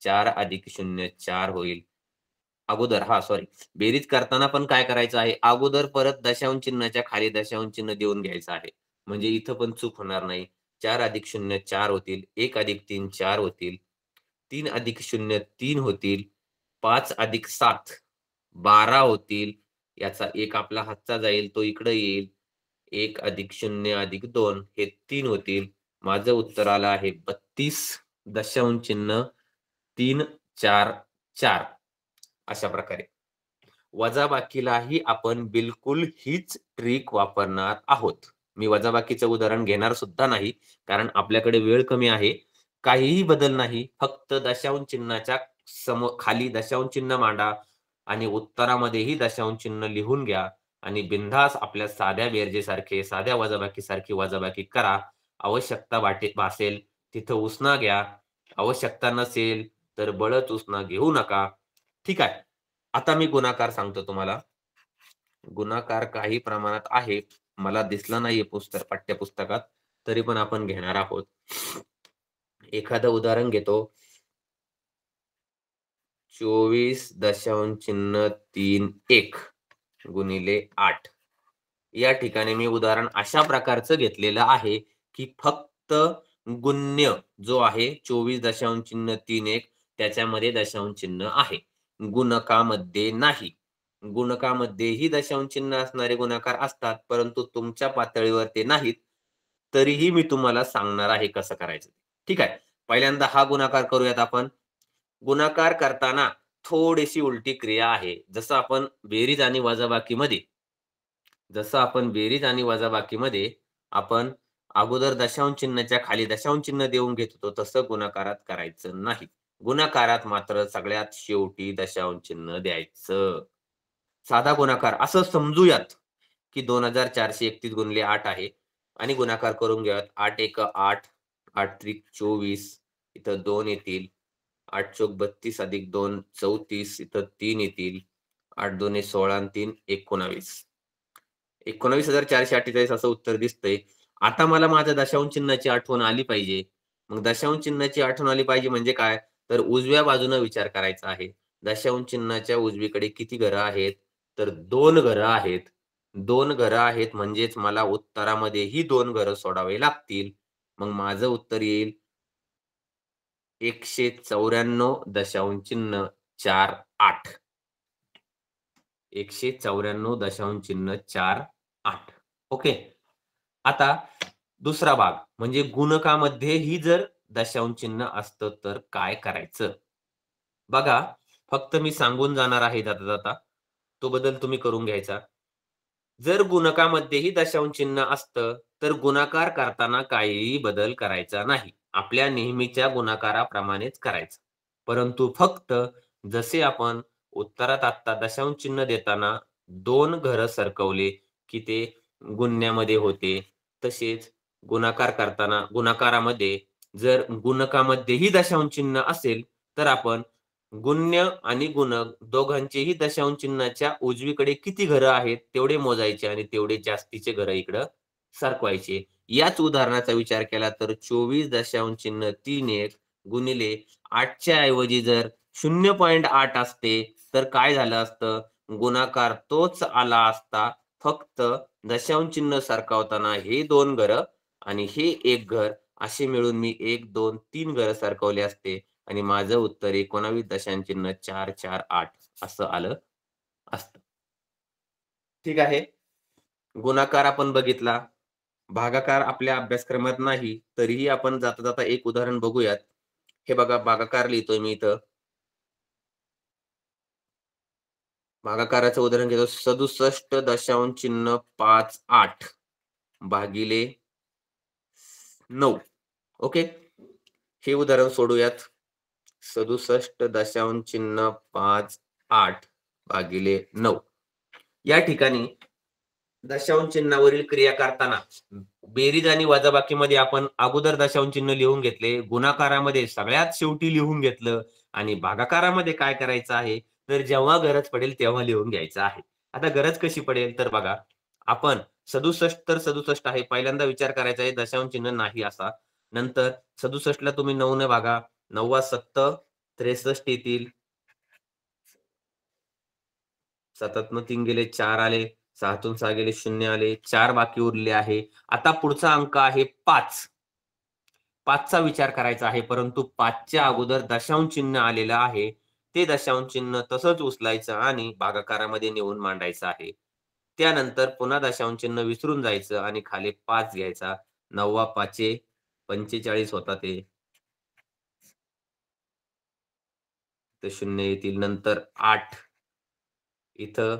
चार अधिक शून्य चार होईल. अगोदर हा सॉरी बेरीज करताना पण काय करायचं आहे? अगोदर परत दशांश चिन्हाच्या खाली दशांश चिन्ह देऊन घ्यायचं आहे. म्हणजे इथं पण चूक होणार नाही. चार अधिक शून्य चार होतील. एक अधिक तीन चार होतील. तीन अधिक शून्य तीन होतील. पाच अधिक सात बारा होतील. याचा एक आपला हातचा जाईल. तो इकडे येईल. एक अधिक शून्य अधिक दोन हे तीन होतील. माझं उत्तर आलं आहे बत्तीस दशांश चिन्ह तीन चार चार. अशा प्रकारे. वजाबाकीलाही आपण बिलकुल हीच ट्रिक वापरणार आहोत. मी वजाबाकीचं उदाहरण घेणार सुद्धा नाही कारण आपल्याकडे वेळ कमी आहे. काहीही बदल नाही फक्त दशांश चिन्हाच्या समोर खाली दशांश चिन्ह मांडा आणि उत्तरामध्येही दशांश चिन्ह लिहून घ्या. आणि बिंदास आपल्या साध्या बेरजेसारखे साध्या वजाबाकीसारखी वजाबाकी करा. आवश्यकता वाटे भासेल तिथं उसना घ्या. आवश्यकता नसेल तर बळच उसना घेऊ नका. ठीक आहे. आता मी गुणाकार सांगतो तुम्हाला. गुणाकार काही प्रमाणात आहे. मला दिसला नाहीये पुस्तक पाठ्यपुस्तकात. तरी पण आपण घेणार आहोत. एखादं उदाहरण घेतो. चोवीस दशांश चिन्ह तीन एक. गुणिले आठ. या ठिकाणी मी उदाहरण अशा प्रकारचं घेतलेलं आहे की फक्त गुण्य जो आहे चोवीस दशांश चिन्ह तीन एक त्याच्यामध्ये दशांश चिन्ह आहे. गुणकामध्ये नाही. गुणकामध्येही दशांश चिन्ह असणारे गुणाकार असतात परंतु तुमच्या पातळीवर ते नाहीत. तरीही मी तुम्हाला सांगणार आहे कसं करायचं ठीक आहे? पहिल्यांदा हा गुणाकार करूयात आपण. गुणाकार करताना थोडीशी उलटी क्रिया आहे. जसं आपण बेरीज आणि वजाबाकीमध्ये जसं आपण बेरीज आणि वजाबाकीमध्ये आपण अगोदर दशांश चिन्हाच्या खाली दशांश चिन्ह देऊन घेत होतो तसं गुणाकारात करायचं नाही. गुणाकारात मात्र सगळ्यात शेवटी दशांश चिन्ह द्यायचं. साधा गुणाकार असं समजूयात की दोन हजार चारशे एकतीस गुणले आठ आहे आणि गुणाकार करून घेऊयात आठ एक आठ आठ त्रिक चोवीस इथं दोन येतील. आठ चौक बत्तीस अधिक दोन चौतीस इथं तीन येतील. आठ दोन सोळा तीन एकोणावीस. एकोणावीस हजार चारशे अठ्ठेचाळीस असं उत्तर दिसतंय. आता मला माझ्या दशांश चिन्हाची आठवण आली पाहिजे. मग दशांश चिन्हाची आठवण आली पाहिजे म्हणजे काय? तर उजव्या बाजूने विचार करायचा आहे. दशांश चिन्हाच्या उजवीकडे किती घरं आहेत? तर दोन घरं आहेत. दोन घरं आहेत म्हणजेच मला उत्तरामध्ये ही दोन घरं सोडावे लागतील. मग माझं उत्तर येईल एकशे चौऱ्याण्णव दशांश चिन्ह चार आठ. एकशे चौऱ्याण्णव दशांश चिन्ह चार आठ. ओके. आता दुसरा भाग म्हणजे गुणकामध्ये ही जर दशांश चिन्ह असतं तर काय करायचं? बघा फक्त मी सांगून जाणार आहे जाता जाता तो बदल तुम्ही करून घ्यायचा. जर गुणकामध्येही दशांश चिन्ह असतं तर गुणाकार करताना काहीही बदल करायचा नाही. आपल्या नेहमीच्या गुणाकाराप्रमाणेच करायचं. परंतु फक्त जसे आपण उत्तरात आता दशांश चिन्ह देताना दोन घर सरकवले की ते गुन्ह्यामध्ये होते तसेच गुणाकार करताना गुणाकारामध्ये जर गुणकामध्येही दशांश चिन्ह असेल तर आपण गुण्य आणि गुणक दोघांचेही दशांश चिन्हाच्या उजवीकडे किती घरं आहेत तेवढे मोजायचे आणि तेवढे जास्तीचे घरं इकडं सरकवायचे. याच उदाहरणाचा विचार केला तर चोवीस दशांश चिन्ह तीन एक गुणिले आठच्या ऐवजी जर शून्य पॉईंट आठ असते तर काय झालं असतं? गुणाकार तोच आला असता फक्त दशांश चिन्ह सरकावताना हे दोन घर आणि हे एक घर असे मिळून मी एक दोन तीन घर सरकवले असते. आणि माझं उत्तर एकोणावीस दशांश चिन्ह चार चार आठ असं आलं असत. ठीक आहे? गुणाकार आपण बघितला. भागाकार आपल्या अभ्यासक्रमात नाही तरीही आपण जाता जाता एक उदाहरण बघूयात. हे बघा भागाकार लिहितोय मी इथं. भागाकाराचं उदाहरण घेतो. सदुसष्ट दशांश चिन्ह पाच आठ भागिले नऊ. ओके? हे उदाहरण सोडूयात. सदुसष्ट दशांश चिन्ह पाच आठ भागिले नऊ. या ठिकाणी दशांश चिन्हावरील क्रिया करताना बेरीज आणि वजाबाकीमध्ये आपण अगोदर दशांश चिन्ह लिहून घेतले गुणाकारामध्ये सगळ्यात शेवटी लिहून घेतलं आणि भागाकारामध्ये काय करायचं आहे तर जेव्हा गरज पडेल तेव्हा लिहून घ्यायचं आहे. आता गरज कशी पडेल तर बघा आपण सदुसष्ट तर सदुसष्ट आहे पहिल्यांदा विचार करायचा आहे दशांश चिन्ह नाही असा. नंतर सदुसष्टला तुम्ही नऊ ने भागा नव्वा सत्त त्रेसष्ट येतील. सतत तीन गेले चार आले सहातून सहा गेले शून्य आले चार बाकी उरले आहे. आता पुढचा अंक आहे पाच. पाचचा विचार करायचा आहे परंतु पाचच्या अगोदर दशांश चिन्ह आलेलं आहे. ते दशांश चिन्ह तसंच उचलायचं आणि भागाकारामध्ये नेऊन मांडायचं आहे. त्यानंतर पुन्हा दशांश चिन्ह विसरून जायचं आणि खाली पाच घ्यायचा. नववा पाचे पंचेचाळीस होता ते. शून्य येतील. नंतर आठ. इथं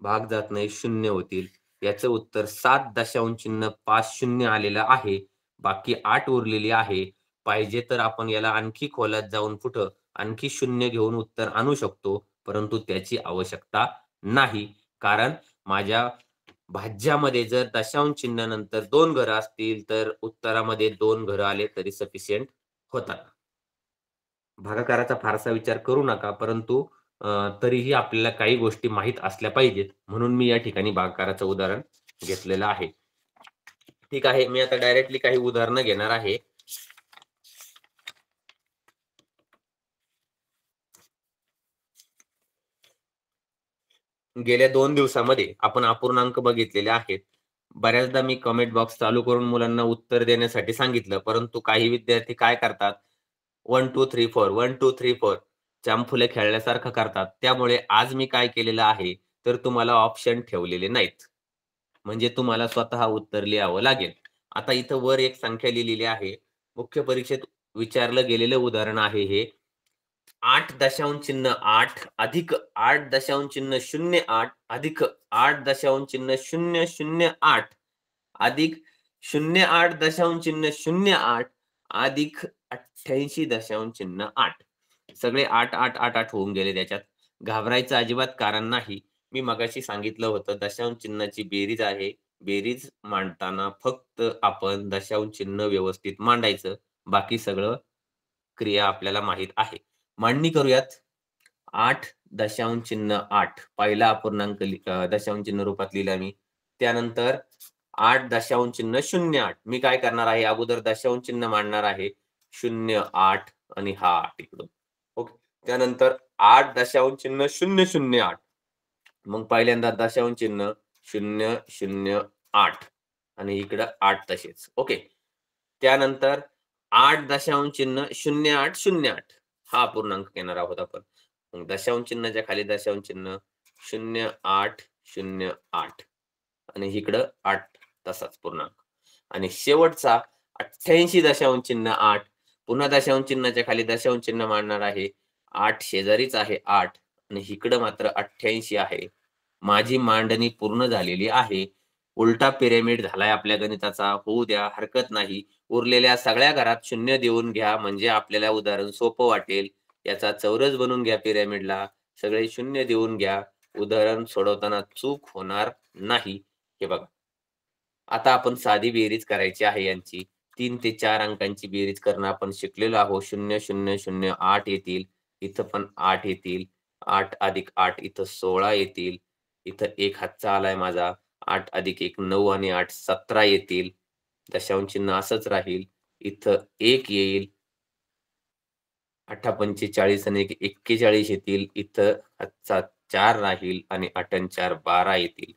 भाग जात नाही शून्य होतील. याचं उत्तर सात दशांश चिन्ह पाच शून्य आलेलं आहे. बाकी आठ उरलेली आहे. पाहिजे तर आपण याला आणखी खोलात जाऊन कुठं आणखी शून्य घेऊन उत्तर आणू शकतो परंतु त्याची आवश्यकता नाही. कारण माझ्या भाज्यामध्ये जर दशांश चिन्हानंतर दोन घरं असतील तर उत्तरामध्ये दोन घरं आले तरी सफिशियंट होतात. भागाकाराचा फारसा विचार करू नका परंतु तरीही आपल्याला काही गोष्टी माहीत असल्या पाहिजेत. म्हणून मी या ठिकाणी बागकाराचं उदाहरण घेतलेलं आहे. ठीक आहे मी आता डायरेक्टली काही उदाहरणं घेणार आहे. गेल्या दोन दिवसामध्ये आपण अपूर्णांक बघितलेले आहेत. बऱ्याचदा मी कमेंट बॉक्स चालू करून मुलांना उत्तर देण्यासाठी सांगितलं परंतु काही विद्यार्थी काय करतात? One two three four one two three four चांफुले खेळल्यासारखं करतात. त्यामुळे आज मी काय केलेलं आहे तर तुम्हाला ऑप्शन ठेवलेले नाहीत. म्हणजे तुम्हाला स्वतः उत्तर लिहावं लागेल. आता इथं वर एक संख्या लिहिलेली आहे. मुख्य परीक्षेत विचारलं गेलेलं उदाहरण आहे हे. आठ दशांश चिन्ह आठ अधिक आठ दशांश चिन्ह शून्य आठ अधिक आठ दशांश चिन्ह शून्य शून्य आठ अधिक शून्य आठ दशांश चिन्ह शून्य आठ अधिक अठ्ठ्याऐंशी दशांश चिन्ह आठ. सगळे आठ आठ आठ आठ होऊन गेले त्याच्यात. घाबरायचं अजिबात कारण नाही. मी मगाशी सांगितलं होतं दशांश चिन्हाची बेरीज आहे. बेरीज मांडताना फक्त आपण दशांश चिन्ह व्यवस्थित मांडायचं. बाकी सगळं क्रिया आपल्याला माहीत आहे. मांडणी करूयात. आठ दशांश चिन्ह आठ. पहिला अपूर्णांक दशांश चिन्ह रूपात लिहिला मी. त्यानंतर आठ दशांश चिन्ह शून्य आठ. मी काय करणार आहे? अगोदर दशांश चिन्ह मांडणार आहे. शून्य आठ आणि हा आठ इकडून. त्यानंतर आठ दशांश चिन्ह शून्य शून्य आठ. मग पहिल्यांदा दशांश चिन्ह शून्य शून्य आठ. आणि इकडं आठ तसेच. ओके. त्यानंतर आठ दशांश चिन्ह शून्य आठ शून्य आठ. हा पूर्णांक घेणार आहोत आपण. मग दशांश चिन्हाच्या खाली दशांश चिन्ह शून्य आठ शून्य आठ. आणि इकडं आठ तसाच पूर्णांक. आणि शेवटचा अठ्ठ्याऐंशी दशांश चिन्ह आठ. पुन्हा दशांश चिन्हाच्या खाली दशांश चिन्ह मांडणार आहे आठ शेजारीच आहे आठ आणि इकडं मात्र अठ्ठ्याऐंशी आहे. माझी मांडणी पूर्ण झालेली आहे. उलटा पिरेमिड झालाय आपल्या गणिताचा. होऊ द्या हरकत नाही. उरलेल्या सगळ्या घरात शून्य देऊन घ्या म्हणजे आपल्याला उदाहरण सोपं वाटेल. याचा चौरस बनवून घ्या पिरॅमिडला. सगळे शून्य देऊन घ्या. उदाहरण सोडवताना चूक होणार नाही. हे बघा. आता आपण साधी बेरीज करायची आहे यांची. तीन ते चार अंकांची बेरीज करणं आपण शिकलेलो आहोत. शून्य शून्य शून्य आठ येतील. इथं पण आठ येतील. आठ अधिक आठ इथं सोळा येतील. इथं एक हातचा आलाय माझा. आठ अधिक एक नऊ आणि आठ सतरा येतील. दशांश चिन्ह असंच राहील. इथं एक येईल. अठरा पंचेचाळीस आणि एक एक्केचाळीस येतील. इथं हातचा चार राहील आणि अठन चार बारा येतील.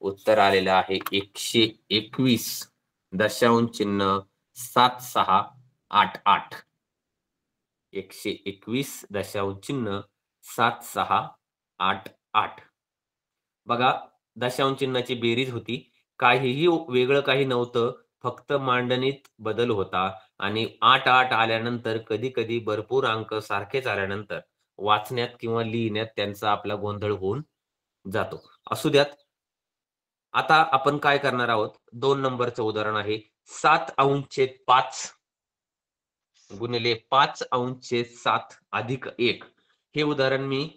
उत्तर आलेलं आहे एकशे एकवीस. दशांश चिन्ह सात सहा आठ आठ. एकशे एकवीस दशांश चिन्ह सात सहा आठ आठ. बघा दशांश चिन्हाची बेरीज होती. काहीही वेगळं काही नव्हतं. फक्त मांडणीत बदल होता आणि आठ आठ आल्यानंतर कधी कधी भरपूर अंक सारखेच आल्यानंतर वाचण्यात किंवा लिहिण्यात त्यांचा आपला गोंधळ होऊन जातो. असू द्यात. आता आपण काय करणार आहोत? दोन नंबरचं उदाहरण आहे. सात अंशे पाच गुणिले पाच अंशे सात अधिक एक. हे उदाहरण मी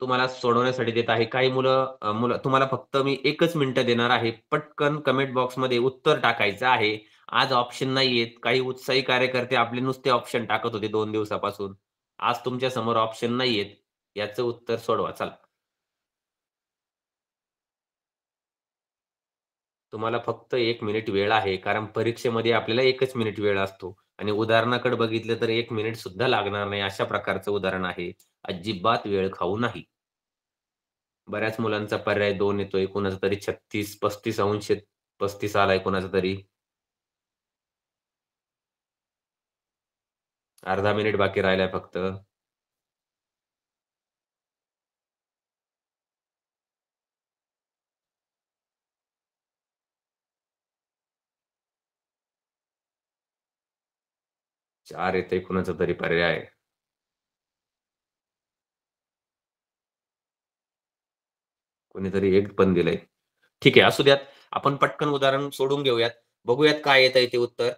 तुम्हाला सोडवण्यासाठी देत आहे. काही मुलं मुलं तुम्हाला फक्त मी एकच मिनिटं देणार आहे. पटकन कमेंट बॉक्समध्ये उत्तर टाकायचं आहे. आज ऑप्शन नाहीयेत काही उत्साही कार्यकर्ते आपले नुसते ऑप्शन टाकत होते दोन दिवसापासून. आज तुमच्यासमोर ऑप्शन नाहीयेत याचं उत्तर सोडवा. चला. तुम्हाला फक्त एक मिनिट वेळ आहे. कारण परीक्षेमध्ये आपल्याला एकच मिनिट वेळ असतो. आणि उदाहरणाकडे बघितलं तर एक मिनिट सुद्धा लागणार नाही. अशा प्रकारचं उदाहरण आहे. अजिबात वेळ खाऊ नाही. बऱ्याच मुलांचा पर्याय दोन येतोय. कोणाचा तरी छत्तीस पस्तीस अंश पस्तीस आलाय कोणाचा तरी. अर्धा मिनिट बाकी राहिलाय फक्त. चार येते कुणाचा तरी पर्याय कोणीतरी एक पण दिलंय. ठीक आहे असू द्यात. आपण पटकन उदाहरण सोडून घेऊयात. बघूयात काय येत आहे ते उत्तर.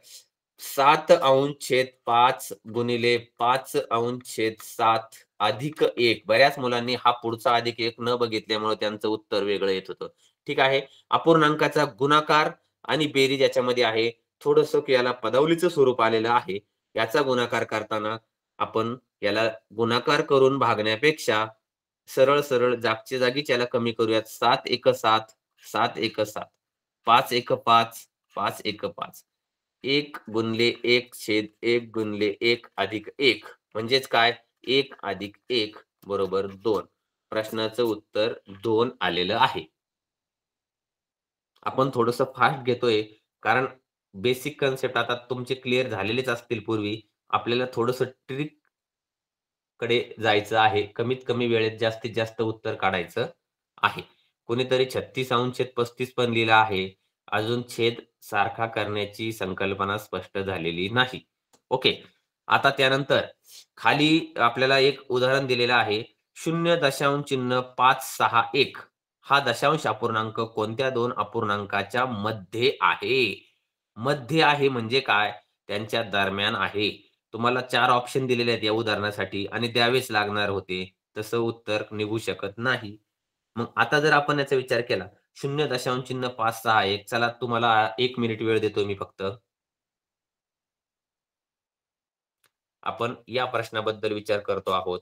सात अंश छेद पाच गुणिले पाच अंश छेद सात अधिक एक. बऱ्याच मुलांनी हा पुढचा अधिक एक न बघितल्यामुळे त्यांचं उत्तर वेगळं येत होतं. ठीक आहे अपूर्णांकाचा गुणाकार आणि बेरीज याच्यामध्ये आहे. थोडस याला पदावलीचं स्वरूप आलेलं आहे. याचा गुणाकार करताना आपण याला गुणाकार करून भागण्यापेक्षा सरळ सरळ जागच्या जागीच याला कमी करूयात. सात एक सात सात एक सात. पाच एक पाच पाच एक पाच. एक गुणले एक छेद एक गुणले एक अधिक एक. म्हणजेच काय? एक अधिक एक बरोबर दोन. प्रश्नाचं उत्तर दोन आलेलं आहे. आपण थोडस फास्ट घेतोय. कारण बेसिक कन्सेप्ट आता तुमचे क्लिअर झालेलेच असतील पूर्वी. आपल्याला थोडस ट्रिककडे जायचं आहे. कमीत कमी वेळेत जास्तीत जास्त उत्तर काढायचं आहे. कोणीतरी छत्तीस अंश छेद पस्तीस पण लिहिला आहे. अजून छेद सारखा करण्याची संकल्पना स्पष्ट झालेली नाही. ओके. आता त्यानंतर खाली आपल्याला एक उदाहरण दिलेलं आहे. शून्य दशांश चिन्ह पाच सहा एक. हा दशांश अपूर्णांक कोणत्या दोन अपूर्णांकाच्या मध्ये आहे? मध्ये आहे म्हणजे काय? त्यांच्या दरम्यान आहे. तुम्हाला चार ऑप्शन दिलेले आहेत या उदाहरणासाठी आणि द्यावेच लागणार होते. तसं उत्तर निघू शकत नाही. मग आता जर आपण याचा विचार केला शून्य दशांश चिन्ह पाच सहा एक चला तुम्हाला एक मिनिट वेळ देतो मी फक्त. आपण या प्रश्नाबद्दल विचार करतो आहोत.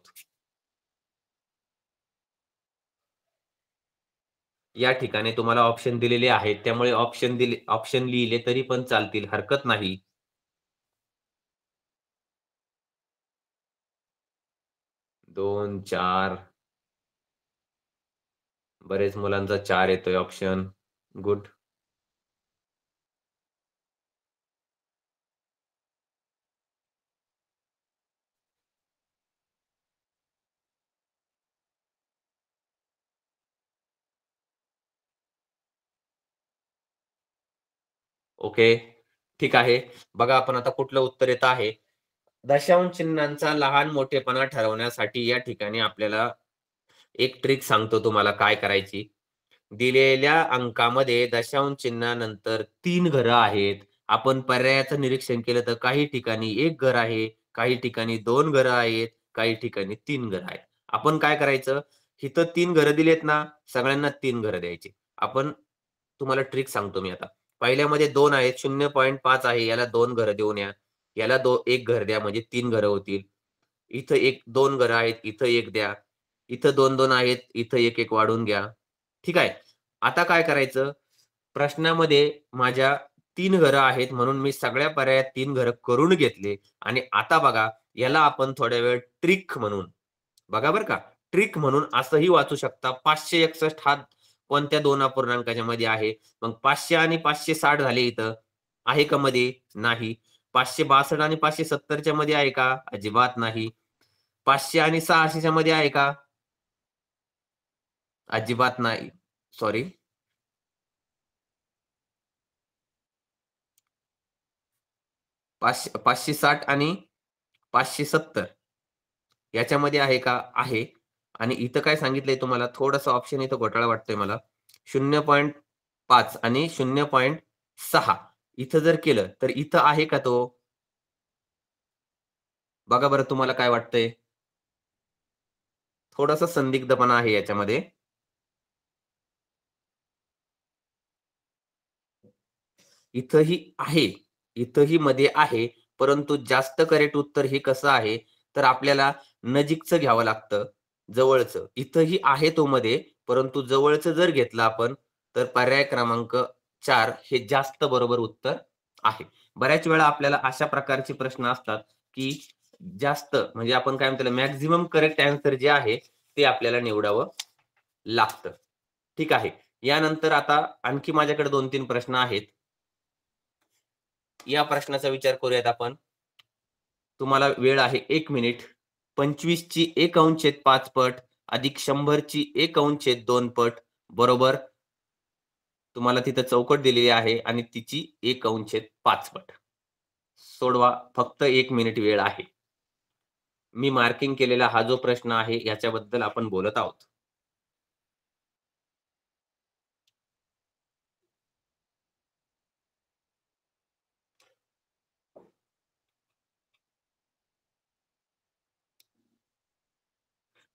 या ठिकाणी तुम्हाला ऑप्शन दिलेले आहेत. त्यामुळे ऑप्शन दिले ऑप्शन लिहिले तरी पण चालतील. हरकत नाही. दोन चार. बरेच मुलांचा चार येतोय ऑप्शन गुड ओके? ठीक आहे. बघा आपण आता कुठलं उत्तर येत आहे. दशांश चिन्हांचा लहान मोठेपणा ठरवण्यासाठी या ठिकाणी आपल्याला एक ट्रिक सांगतो तुम्हाला काय करायची. दिलेल्या अंकामध्ये दशांश चिन्हानंतर तीन घरं आहेत. आपण पर्यायाचं निरीक्षण केलं तर काही ठिकाणी एक घर आहे काही ठिकाणी दोन घरं आहेत काही ठिकाणी तीन घरं आहेत. आपण काय करायचं? इथं तीन घरं दिलेत ना सगळ्यांना तीन घरं द्यायची. आपण तुम्हाला ट्रिक सांगतो मी आता. पहिल्यामध्ये दोन आहेत शून्य पॉईंट पाच आहे याला दोन घरं देऊन या. याला दो एक घर द्या म्हणजे तीन घरं होतील. इथं एक दोन घरं आहेत इथं एक द्या. इथं दोन दोन आहेत इथं एक एक वाढून घ्या. ठीक आहे? आता काय करायचं? प्रश्नामध्ये माझ्या तीन घरं आहेत म्हणून मी सगळ्या पर्यायात तीन घरं करून घेतले. आणि आता बघा याला आपण थोड्या वेळ ट्रिक म्हणून बघा बरं का? ट्रिक म्हणून असंही वाचू शकता. पाचशे एकसष्ट हा कोणत्या दोन अपूर्णांकाच्या मध्ये आहे? मग पाचशे आणि पाचशे साठ झाले इथं. आहे का मध्ये? नाही. पाचशे बासष्ट आणि पाचशे सत्तरच्या मध्ये आहे का? अजिबात नाही. पाचशे आणि सहाशेच्या मध्ये आहे का? अजिबात नाही. सॉरी पाचशे पाचशे साठ आणि पाचशे सत्तर. याच्यामध्ये आहे का? आहे. आणि इथं काय सांगितलंय तुम्हाला? थोडासा ऑप्शन इथं घोटाळा वाटतोय मला. शून्य पॉईंट पाच आणि शून्य पॉईंट सहा. इथं जर केलं तर इथं आहे का तो? बघा बरं तुम्हाला काय वाटतंय. थोडासा संदिग्धपणा आहे याच्यामध्ये. इथंही आहे. इथंही मध्ये आहे. परंतु जास्त करेक्ट उत्तर हे कसं आहे? तर आपल्याला नजीकचं घ्यावं लागतं. जवळचं. इथंही आहे तो मध्ये परंतु जवळचं जर घेतलं आपण तर पर्याय क्रमांक चार हे जास्त बरोबर उत्तर आहे. बऱ्याच वेळा आपल्याला अशा प्रकारचे प्रश्न असतात की जास्त म्हणजे आपण काय म्हणतो मॅक्झिमम करेक्ट अँसर जे आहे ते आपल्याला निवडावं लागतं. ठीक आहे. यानंतर आता आणखी माझ्याकडे दोन तीन प्रश्न आहेत. या प्रश्नाचा विचार करूयात आपण. तुम्हाला वेळ आहे एक मिनिट. पंचवीस ची एक अंशेत पाच पट अधिक शंभर ची एक अंशेत दोन पट बरोबर? तुम्हाला तिथं चौकट दिलेली आहे आणि तिची एक अंशेत पाच पट. सोडवा फक्त एक मिनिट वेळ आहे. मी मार्किंग केलेला हा जो प्रश्न आहे याच्याबद्दल आपण बोलत आहोत.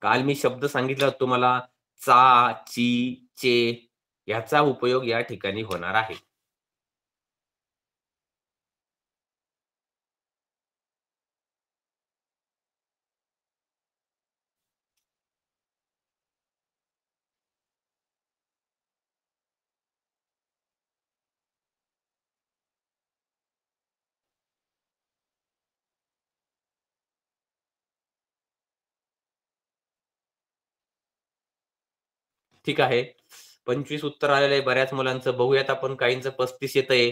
काल मी शब्द सांगितला तुम्हाला चा ची चे याचा उपयोग या ठिकाणी होणार आहे. ठीक आहे. पंचवीस उत्तर आलेलं आहे बऱ्याच मुलांचं. बघूयात आपण काहींचं पस्तीस येत आहे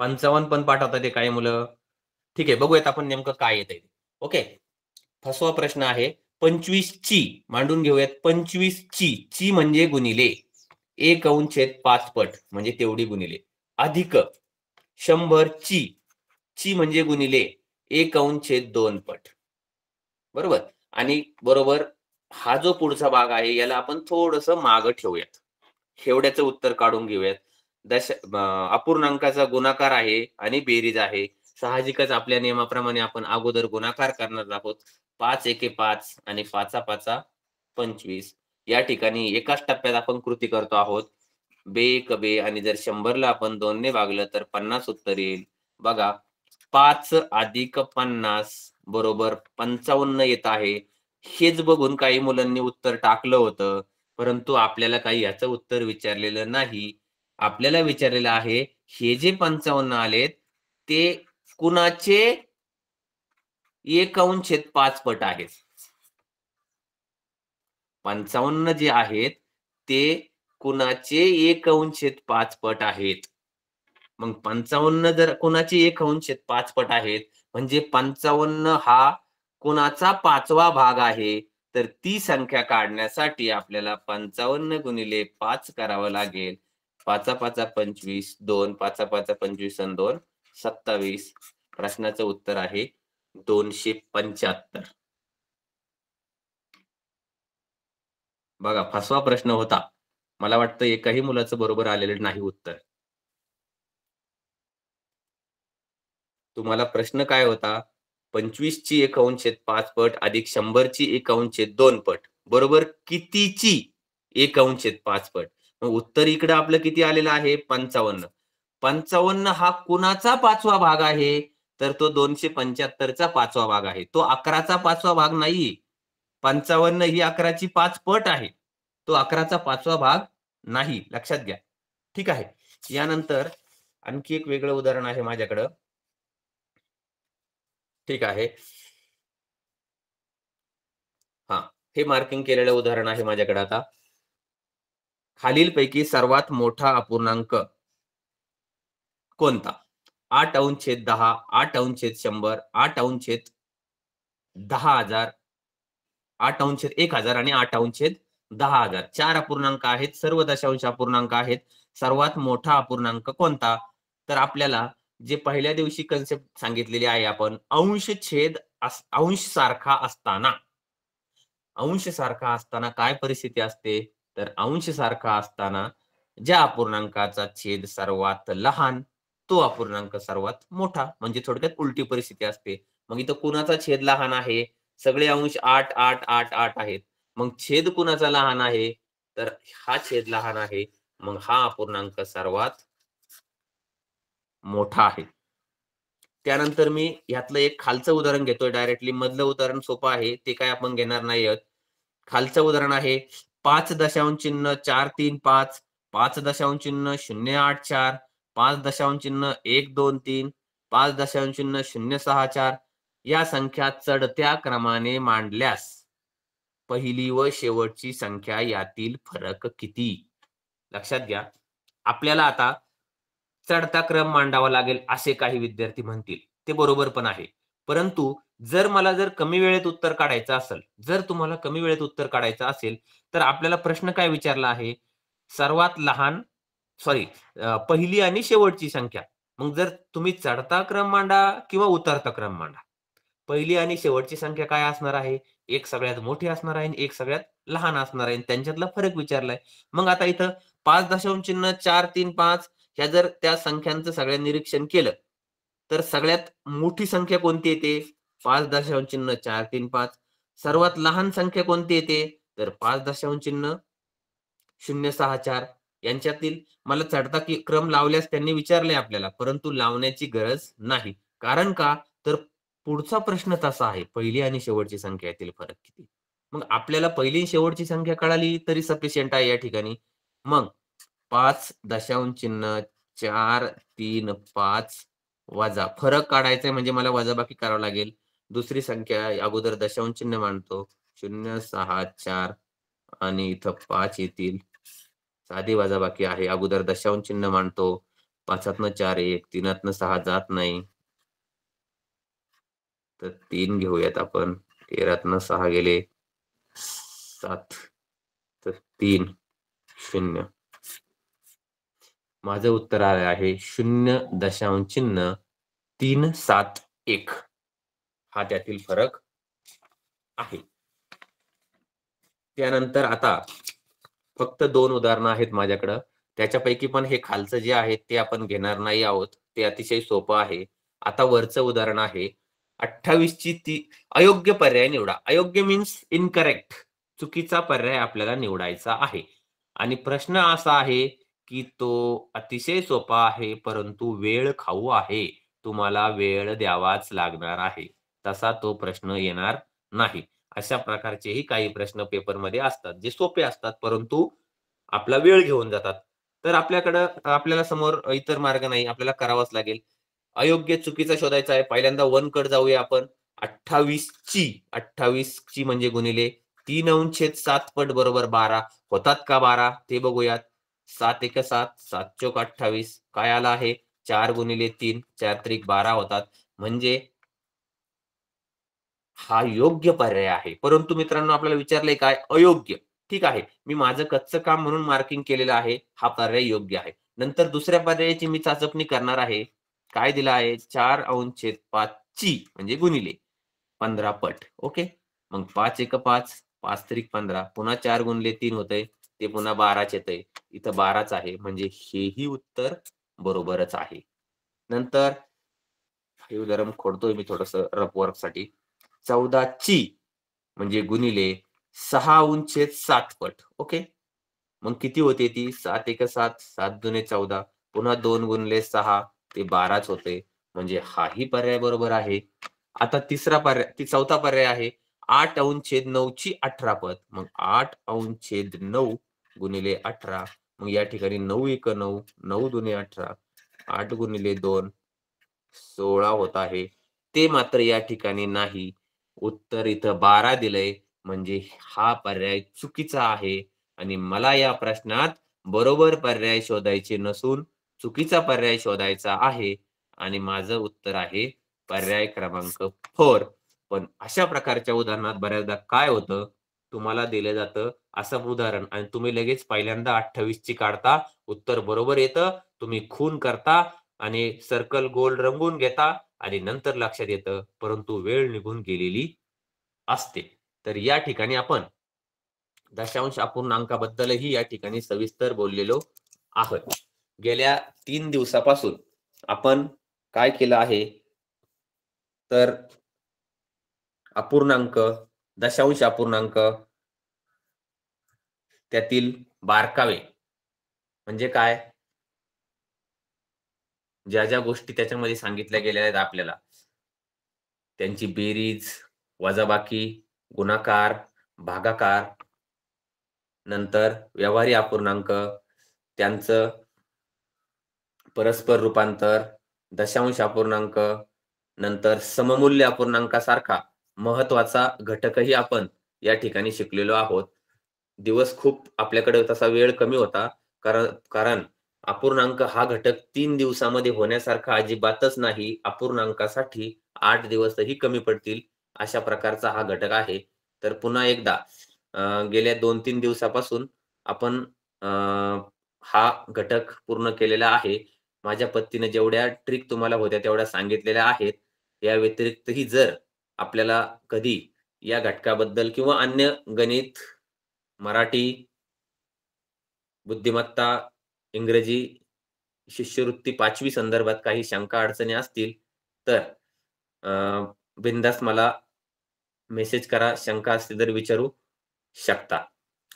पंचावन्न पण पाठवतात काही मुलं. ठीक आहे बघूयात आपण नेमकं काय येत आहे ओके. फसवा प्रश्न आहे. पंचवीस ची मांडून घेऊयात. पंचवीस ची ची म्हणजे गुणिले. एक छेद पाच पट म्हणजे तेवढी गुणिले. अधिक शंभर ची ची म्हणजे गुणिले. एक छेद दोन पट. बरोबर? आणि बरोबर हा जो पुढचा भाग आहे याला आपण थोडस माग ठेवूयात. एवढ्याचं उत्तर काढून घेऊयात. दश अपूर्णांकाचा गुणाकार आहे आणि बेरीज आहे. साहजिकच आपल्या नियमाप्रमाणे आपण अगोदर गुणाकार करणार आहोत. पाच एके पाच आणि पाचा पाचा पंचवीस. या ठिकाणी एकाच टप्प्यात आपण कृती करतो आहोत. बे एक बे आणि जर शंभरला आपण दोनने भागलं तर पन्नास उत्तर येईल. बघा पाच अधिक पन्नास बरोबर पंचावन्न येत आहे. हेच बघून काही मुलांनी उत्तर टाकलं होतं. परंतु आपल्याला काही याचं उत्तर विचारलेलं नाही. आपल्याला विचारलेलं आहे हे जे पंचावन्न आलेत ते कुणाचे? एक छेद पाच पट आहेत. पंचावन्न जे आहेत ते कुणाचे एक छेद पाच पट आहेत? मग पंचावन्न जर कुणाचे एक छेद पाच पट आहेत म्हणजे पंचावन्न हा कुणाचा पाचवा भाग आहे तर ती संख्या काढण्यासाठी आपल्याला पंचावन्न गुणिले पाच करावं लागेल. पाचा पाचा पंचवीस दोन पाचा पाचा पंचवीस आणि दोन सत्तावीस. प्रश्नाचं उत्तर आहे दोनशे पंच्याहत्तर. बघा फसवा प्रश्न होता. मला वाटतं एकाही मुलाचं बरोबर आलेलं नाही उत्तर. तुम्हाला प्रश्न काय होता? पंचवीस ची एकावनशे पाच पट अधिक शंभर ची दोन पट. बरोबर? कितीची एकावनशे पाच पट. मग उत्तर इकडे आपलं किती आलेलं आहे? पंचावन्न. पंचावन्न हा कुणाचा पाचवा भाग आहे? तर तो दोनशे पंच्याहत्तरचा पाचवा भाग आहे. तो अकराचा पाचवा भाग नाही. पंचावन्न ही अकराची पाच पट आहे. तो अकराचा पाचवा भाग नाही. लक्षात घ्या. ठीक आहे. यानंतर आणखी एक वेगळं उदाहरण आहे माझ्याकडं. ठीक आहे. हा हे मार्किंग केलेलं उदाहरण आहे माझ्याकडे आता. खालीलपैकी सर्वात मोठा अपूर्णांक कोणता? आठ अंशेद दहा आठ अंशेद शंभर आठ अंशेद दहा हजार आठ अंशेद एक हजार आणि आठ अंशेद दहा हजार. चार अपूर्णांक आहेत सर्व दशांश अपूर्णांक आहेत. सर्वात मोठा अपूर्णांक कोणता? तर आपल्याला जे पहिल्या दिवशी कन्सेप्ट सांगितलेली आहे आपण अंश छेद अंश सारखा असताना. अंश सारखा असताना काय परिस्थिती असते? तर अंश सारखा असताना ज्या अपूर्णांकाचा छेद सर्वात लहान तो अपूर्णांक सर्वात मोठा म्हणजे थोडक्यात उलटी परिस्थिती असते. मग इथं कुणाचा छेद लहान आहे? सगळे अंश आठ आठ आठ आठ आहेत. मग छेद कुणाचा लहान आहे? तर हा छेद लहान आहे. मग हा अपूर्णांक सर्वात मोठा आहे. त्यानंतर मी यातलं एक खालचं उदाहरण घेतोय डायरेक्टली मधलं उदाहरण सोपं आहे ते काय आपण घेणार नाही आहोत. खालचं उदाहरण आहे पाच दशांश चिन्ह चार तीन पाच पाच दशांश चिन्ह शून्य आठ चार पाच दशांश चिन्ह एक दोन तीन पाच दशांश चिन्ह शून्य सहा चार या संख्या चढत्या क्रमाने मांडल्यास पहिली व शेवटची संख्या यातील फरक किती? लक्षात घ्या. आपल्याला आता चढता क्रम मांडावा लागेल असे काही विद्यार्थी म्हणतील. ते बरोबर पण आहे. परंतु जर मला जर कमी वेळेत उत्तर काढायचं असेल जर तुम्हाला कमी वेळेत उत्तर काढायचं असेल तर आपल्याला प्रश्न काय विचारला आहे? सर्वात लहान सॉरी पहिली आणि शेवटची संख्या. मग जर तुम्ही चढता क्रम मांडा किंवा उतरता क्रम मांडा. पहिली आणि शेवटची संख्या काय असणार आहे? एक सगळ्यात मोठी असणार आहे आणि एक सगळ्यात लहान असणार आहे. त्यांच्यातला फरक विचारलाय. मग आता इथं पाच दशांश चिन्ह चार तीन पाच ह्या जर त्या संख्यांचं सगळ्या निरीक्षण केलं तर सगळ्यात मोठी संख्या कोणती येते? पाच दशांश चिन्ह चार तीन पाच. सर्वात लहान संख्या कोणती येते? तर पाच दशांश चिन्ह शून्य सहा चार यांच्यातील मला चढता की क्रम लावल्यास त्यांनी विचारले आपल्याला परंतु लावण्याची गरज नाही. कारण का? तर पुढचा प्रश्न तसा आहे पहिली आणि शेवटची संख्या यातील फरक किती? मग आपल्याला पहिली शेवटची संख्या कळाली तरी सफिशियंट आहे या ठिकाणी. मग पाच दशांश चिन्ह चार तीन पाच वजा. फरक काढायचा म्हणजे मला वजाबाकी करावं लागेल. दुसरी संख्या अगोदर दशांश चिन्ह मांडतो. शून्य सहा चार आणि इथं पाच येतील. साधी वजाबाकी आहे. अगोदर दशांश चिन्ह मांडतो. पाचातनं चार एक तीनातनं सहा जात नाही. तर तीन घेऊयात आपण. तेरातनं सहा गेले सात. तर तीन शून्य. माझं उत्तर आलं आहे शून्य दशांश चिन्ह तीन सात एक. हा त्यातील फरक आहे. त्यानंतर आता फक्त दोन उदाहरणं आहेत माझ्याकडं. त्याच्यापैकी पण हे खालचं जे आहे ते आपण घेणार नाही आहोत. ते अतिशय सोपं आहे. आता वरचं उदाहरण आहे. अठ्ठावीस ची ती अयोग्य पर्याय निवडा. अयोग्य मीन्स इनकरेक्ट चुकीचा पर्याय आपल्याला निवडायचा आहे. आणि प्रश्न असा आहे की तो अतिशय सोपा आहे परंतु वेळ खाऊ आहे. तुम्हाला वेळ द्यावाच लागणार आहे. तसा तो प्रश्न येणार नाही. अशा प्रकारचेही काही प्रश्न पेपरमध्ये असतात जे सोपे असतात परंतु आपला वेळ घेऊन जातात. तर आपल्याकडं आपल्याला समोर इतर मार्ग नाही आपल्याला करावाच लागेल. अयोग्य चुकीचा शोधायचा आहे. पहिल्यांदा वन कड जाऊया आपण. अठ्ठावीस ची अठ्ठावीस ची म्हणजे गुणिले तीन अंशेद सात पट बरोबर बारा. होतात का बारा? ते बघूयात. सात एक सात सात चोक अठ्ठावीस. काय आला आहे? चार गुणिले तीन चार त्रिक बारा होतात. म्हणजे हा योग्य पर्याय आहे. परंतु मित्रांनो आपल्याला विचारले काय? अयोग्य. ठीक आहे. मी माझं कच्चं काम म्हणून मार्किंग केलेलं आहे. हा पर्याय योग्य आहे. नंतर दुसऱ्या पर्यायाची मी चाचपणी करणार आहे. काय दिलं आहे? चार अंशेद पाच ची म्हणजे गुणिले. पंधरा पट. ओके? मग पाच एक पाच पाच त्रिक पंधरा. पुन्हा चार गुणले तीन होते ते पुन्हा बाराच येतंय. इथं बाराच आहे. म्हणजे हेही उत्तर बरोबरच आहे. नंतर हे उदाहरण खोडतोय मी थोडस रपवर्कसाठी. चौदा ची म्हणजे गुणिले सहा उंचेत सात पट. ओके? मग किती होते ती? सात एक सात सात दुने चौदा. पुन्हा दोन गुणले सहा ते बाराच होते. म्हणजे हाही पर्याय बरोबर आहे. आता तिसरा पर्याय ती चौथा पर्याय आहे. आठ छेद नऊ ची अठरा पद मग आठ छेद नऊ गुणिले अठरा. मग या ठिकाणी नऊ एक नऊ नऊ दोन्ही अठरा आठ गुणिले दोन सोळा होत आहे. ते मात्र या ठिकाणी नाही. उत्तर इथं बारा दिलंय. म्हणजे हा पर्याय चुकीचा आहे. आणि मला या प्रश्नात बरोबर पर्याय शोधायचे नसून चुकीचा पर्याय शोधायचा आहे. आणि माझं उत्तर आहे पर्याय क्रमांक फोर. पण अशा प्रकारच्या उदाहरणात बऱ्याचदा काय होतं? तुम्हाला दिलं जातं असं उदाहरण. आणि तुम्ही लगेच पहिल्यांदा अठ्ठावीस ची काढता उत्तर बरोबर येतं तुम्ही खून करता आणि सर्कल गोल रंगून घेता आणि नंतर लक्षात येतं परंतु वेळ निघून गेलेली असते. तर या ठिकाणी आपण दशांश अपूर्णांकाबद्दलही या ठिकाणी सविस्तर बोललेलो आहोत. गेल्या तीन दिवसापासून आपण काय केलं आहे? तर अपूर्णांक दशांश अपूर्णांक. त्यातील बारकावे. म्हणजे काय? ज्या ज्या गोष्टी त्याच्यामध्ये सांगितल्या गेल्या आहेत आपल्याला. त्यांची बेरीज वजाबाकी गुणाकार भागाकार नंतर व्यवहारी अपूर्णांक त्यांचं परस्पर रूपांतर दशांश अपूर्णांक नंतर सममूल्य अपूर्णांकासारखा. महत्त्वाचा घटकही आपण या ठिकाणी शिकलेलो आहोत. दिवस खूप आपल्याकडे तसा वेळ कमी होता. कारण कारण अपूर्णांक हा घटक तीन दिवसामध्ये होण्यासारखा अजिबातच नाही. अपूर्णांकासाठी आठ दिवसही कमी पडतील अशा प्रकारचा हा घटक आहे. तर पुन्हा एकदा गेल्या दोन तीन दिवसापासून आपण हा घटक पूर्ण केलेला आहे. माझ्या पत्तीने जेवढ्या ट्रिक तुम्हाला होत्या तेवढ्या सांगितलेल्या आहेत. या व्यतिरिक्तही जर आपल्याला कधी या घटकाबद्दल किंवा अन्य गणित मराठी बुद्धिमत्ता इंग्रजी शिष्यवृत्ती पाचवी संदर्भात काही शंका अडचणी असतील तर बिंदास मला मेसेज करा. शंका असते तर विचारू शकता.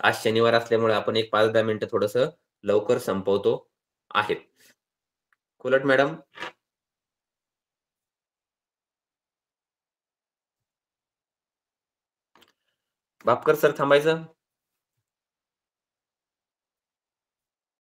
आज शनिवार असल्यामुळे आपण एक पाच दहा मिनिटं थोडस लवकर संपवतो आहेत कुलट मॅडम बापकर सर थांबायचं?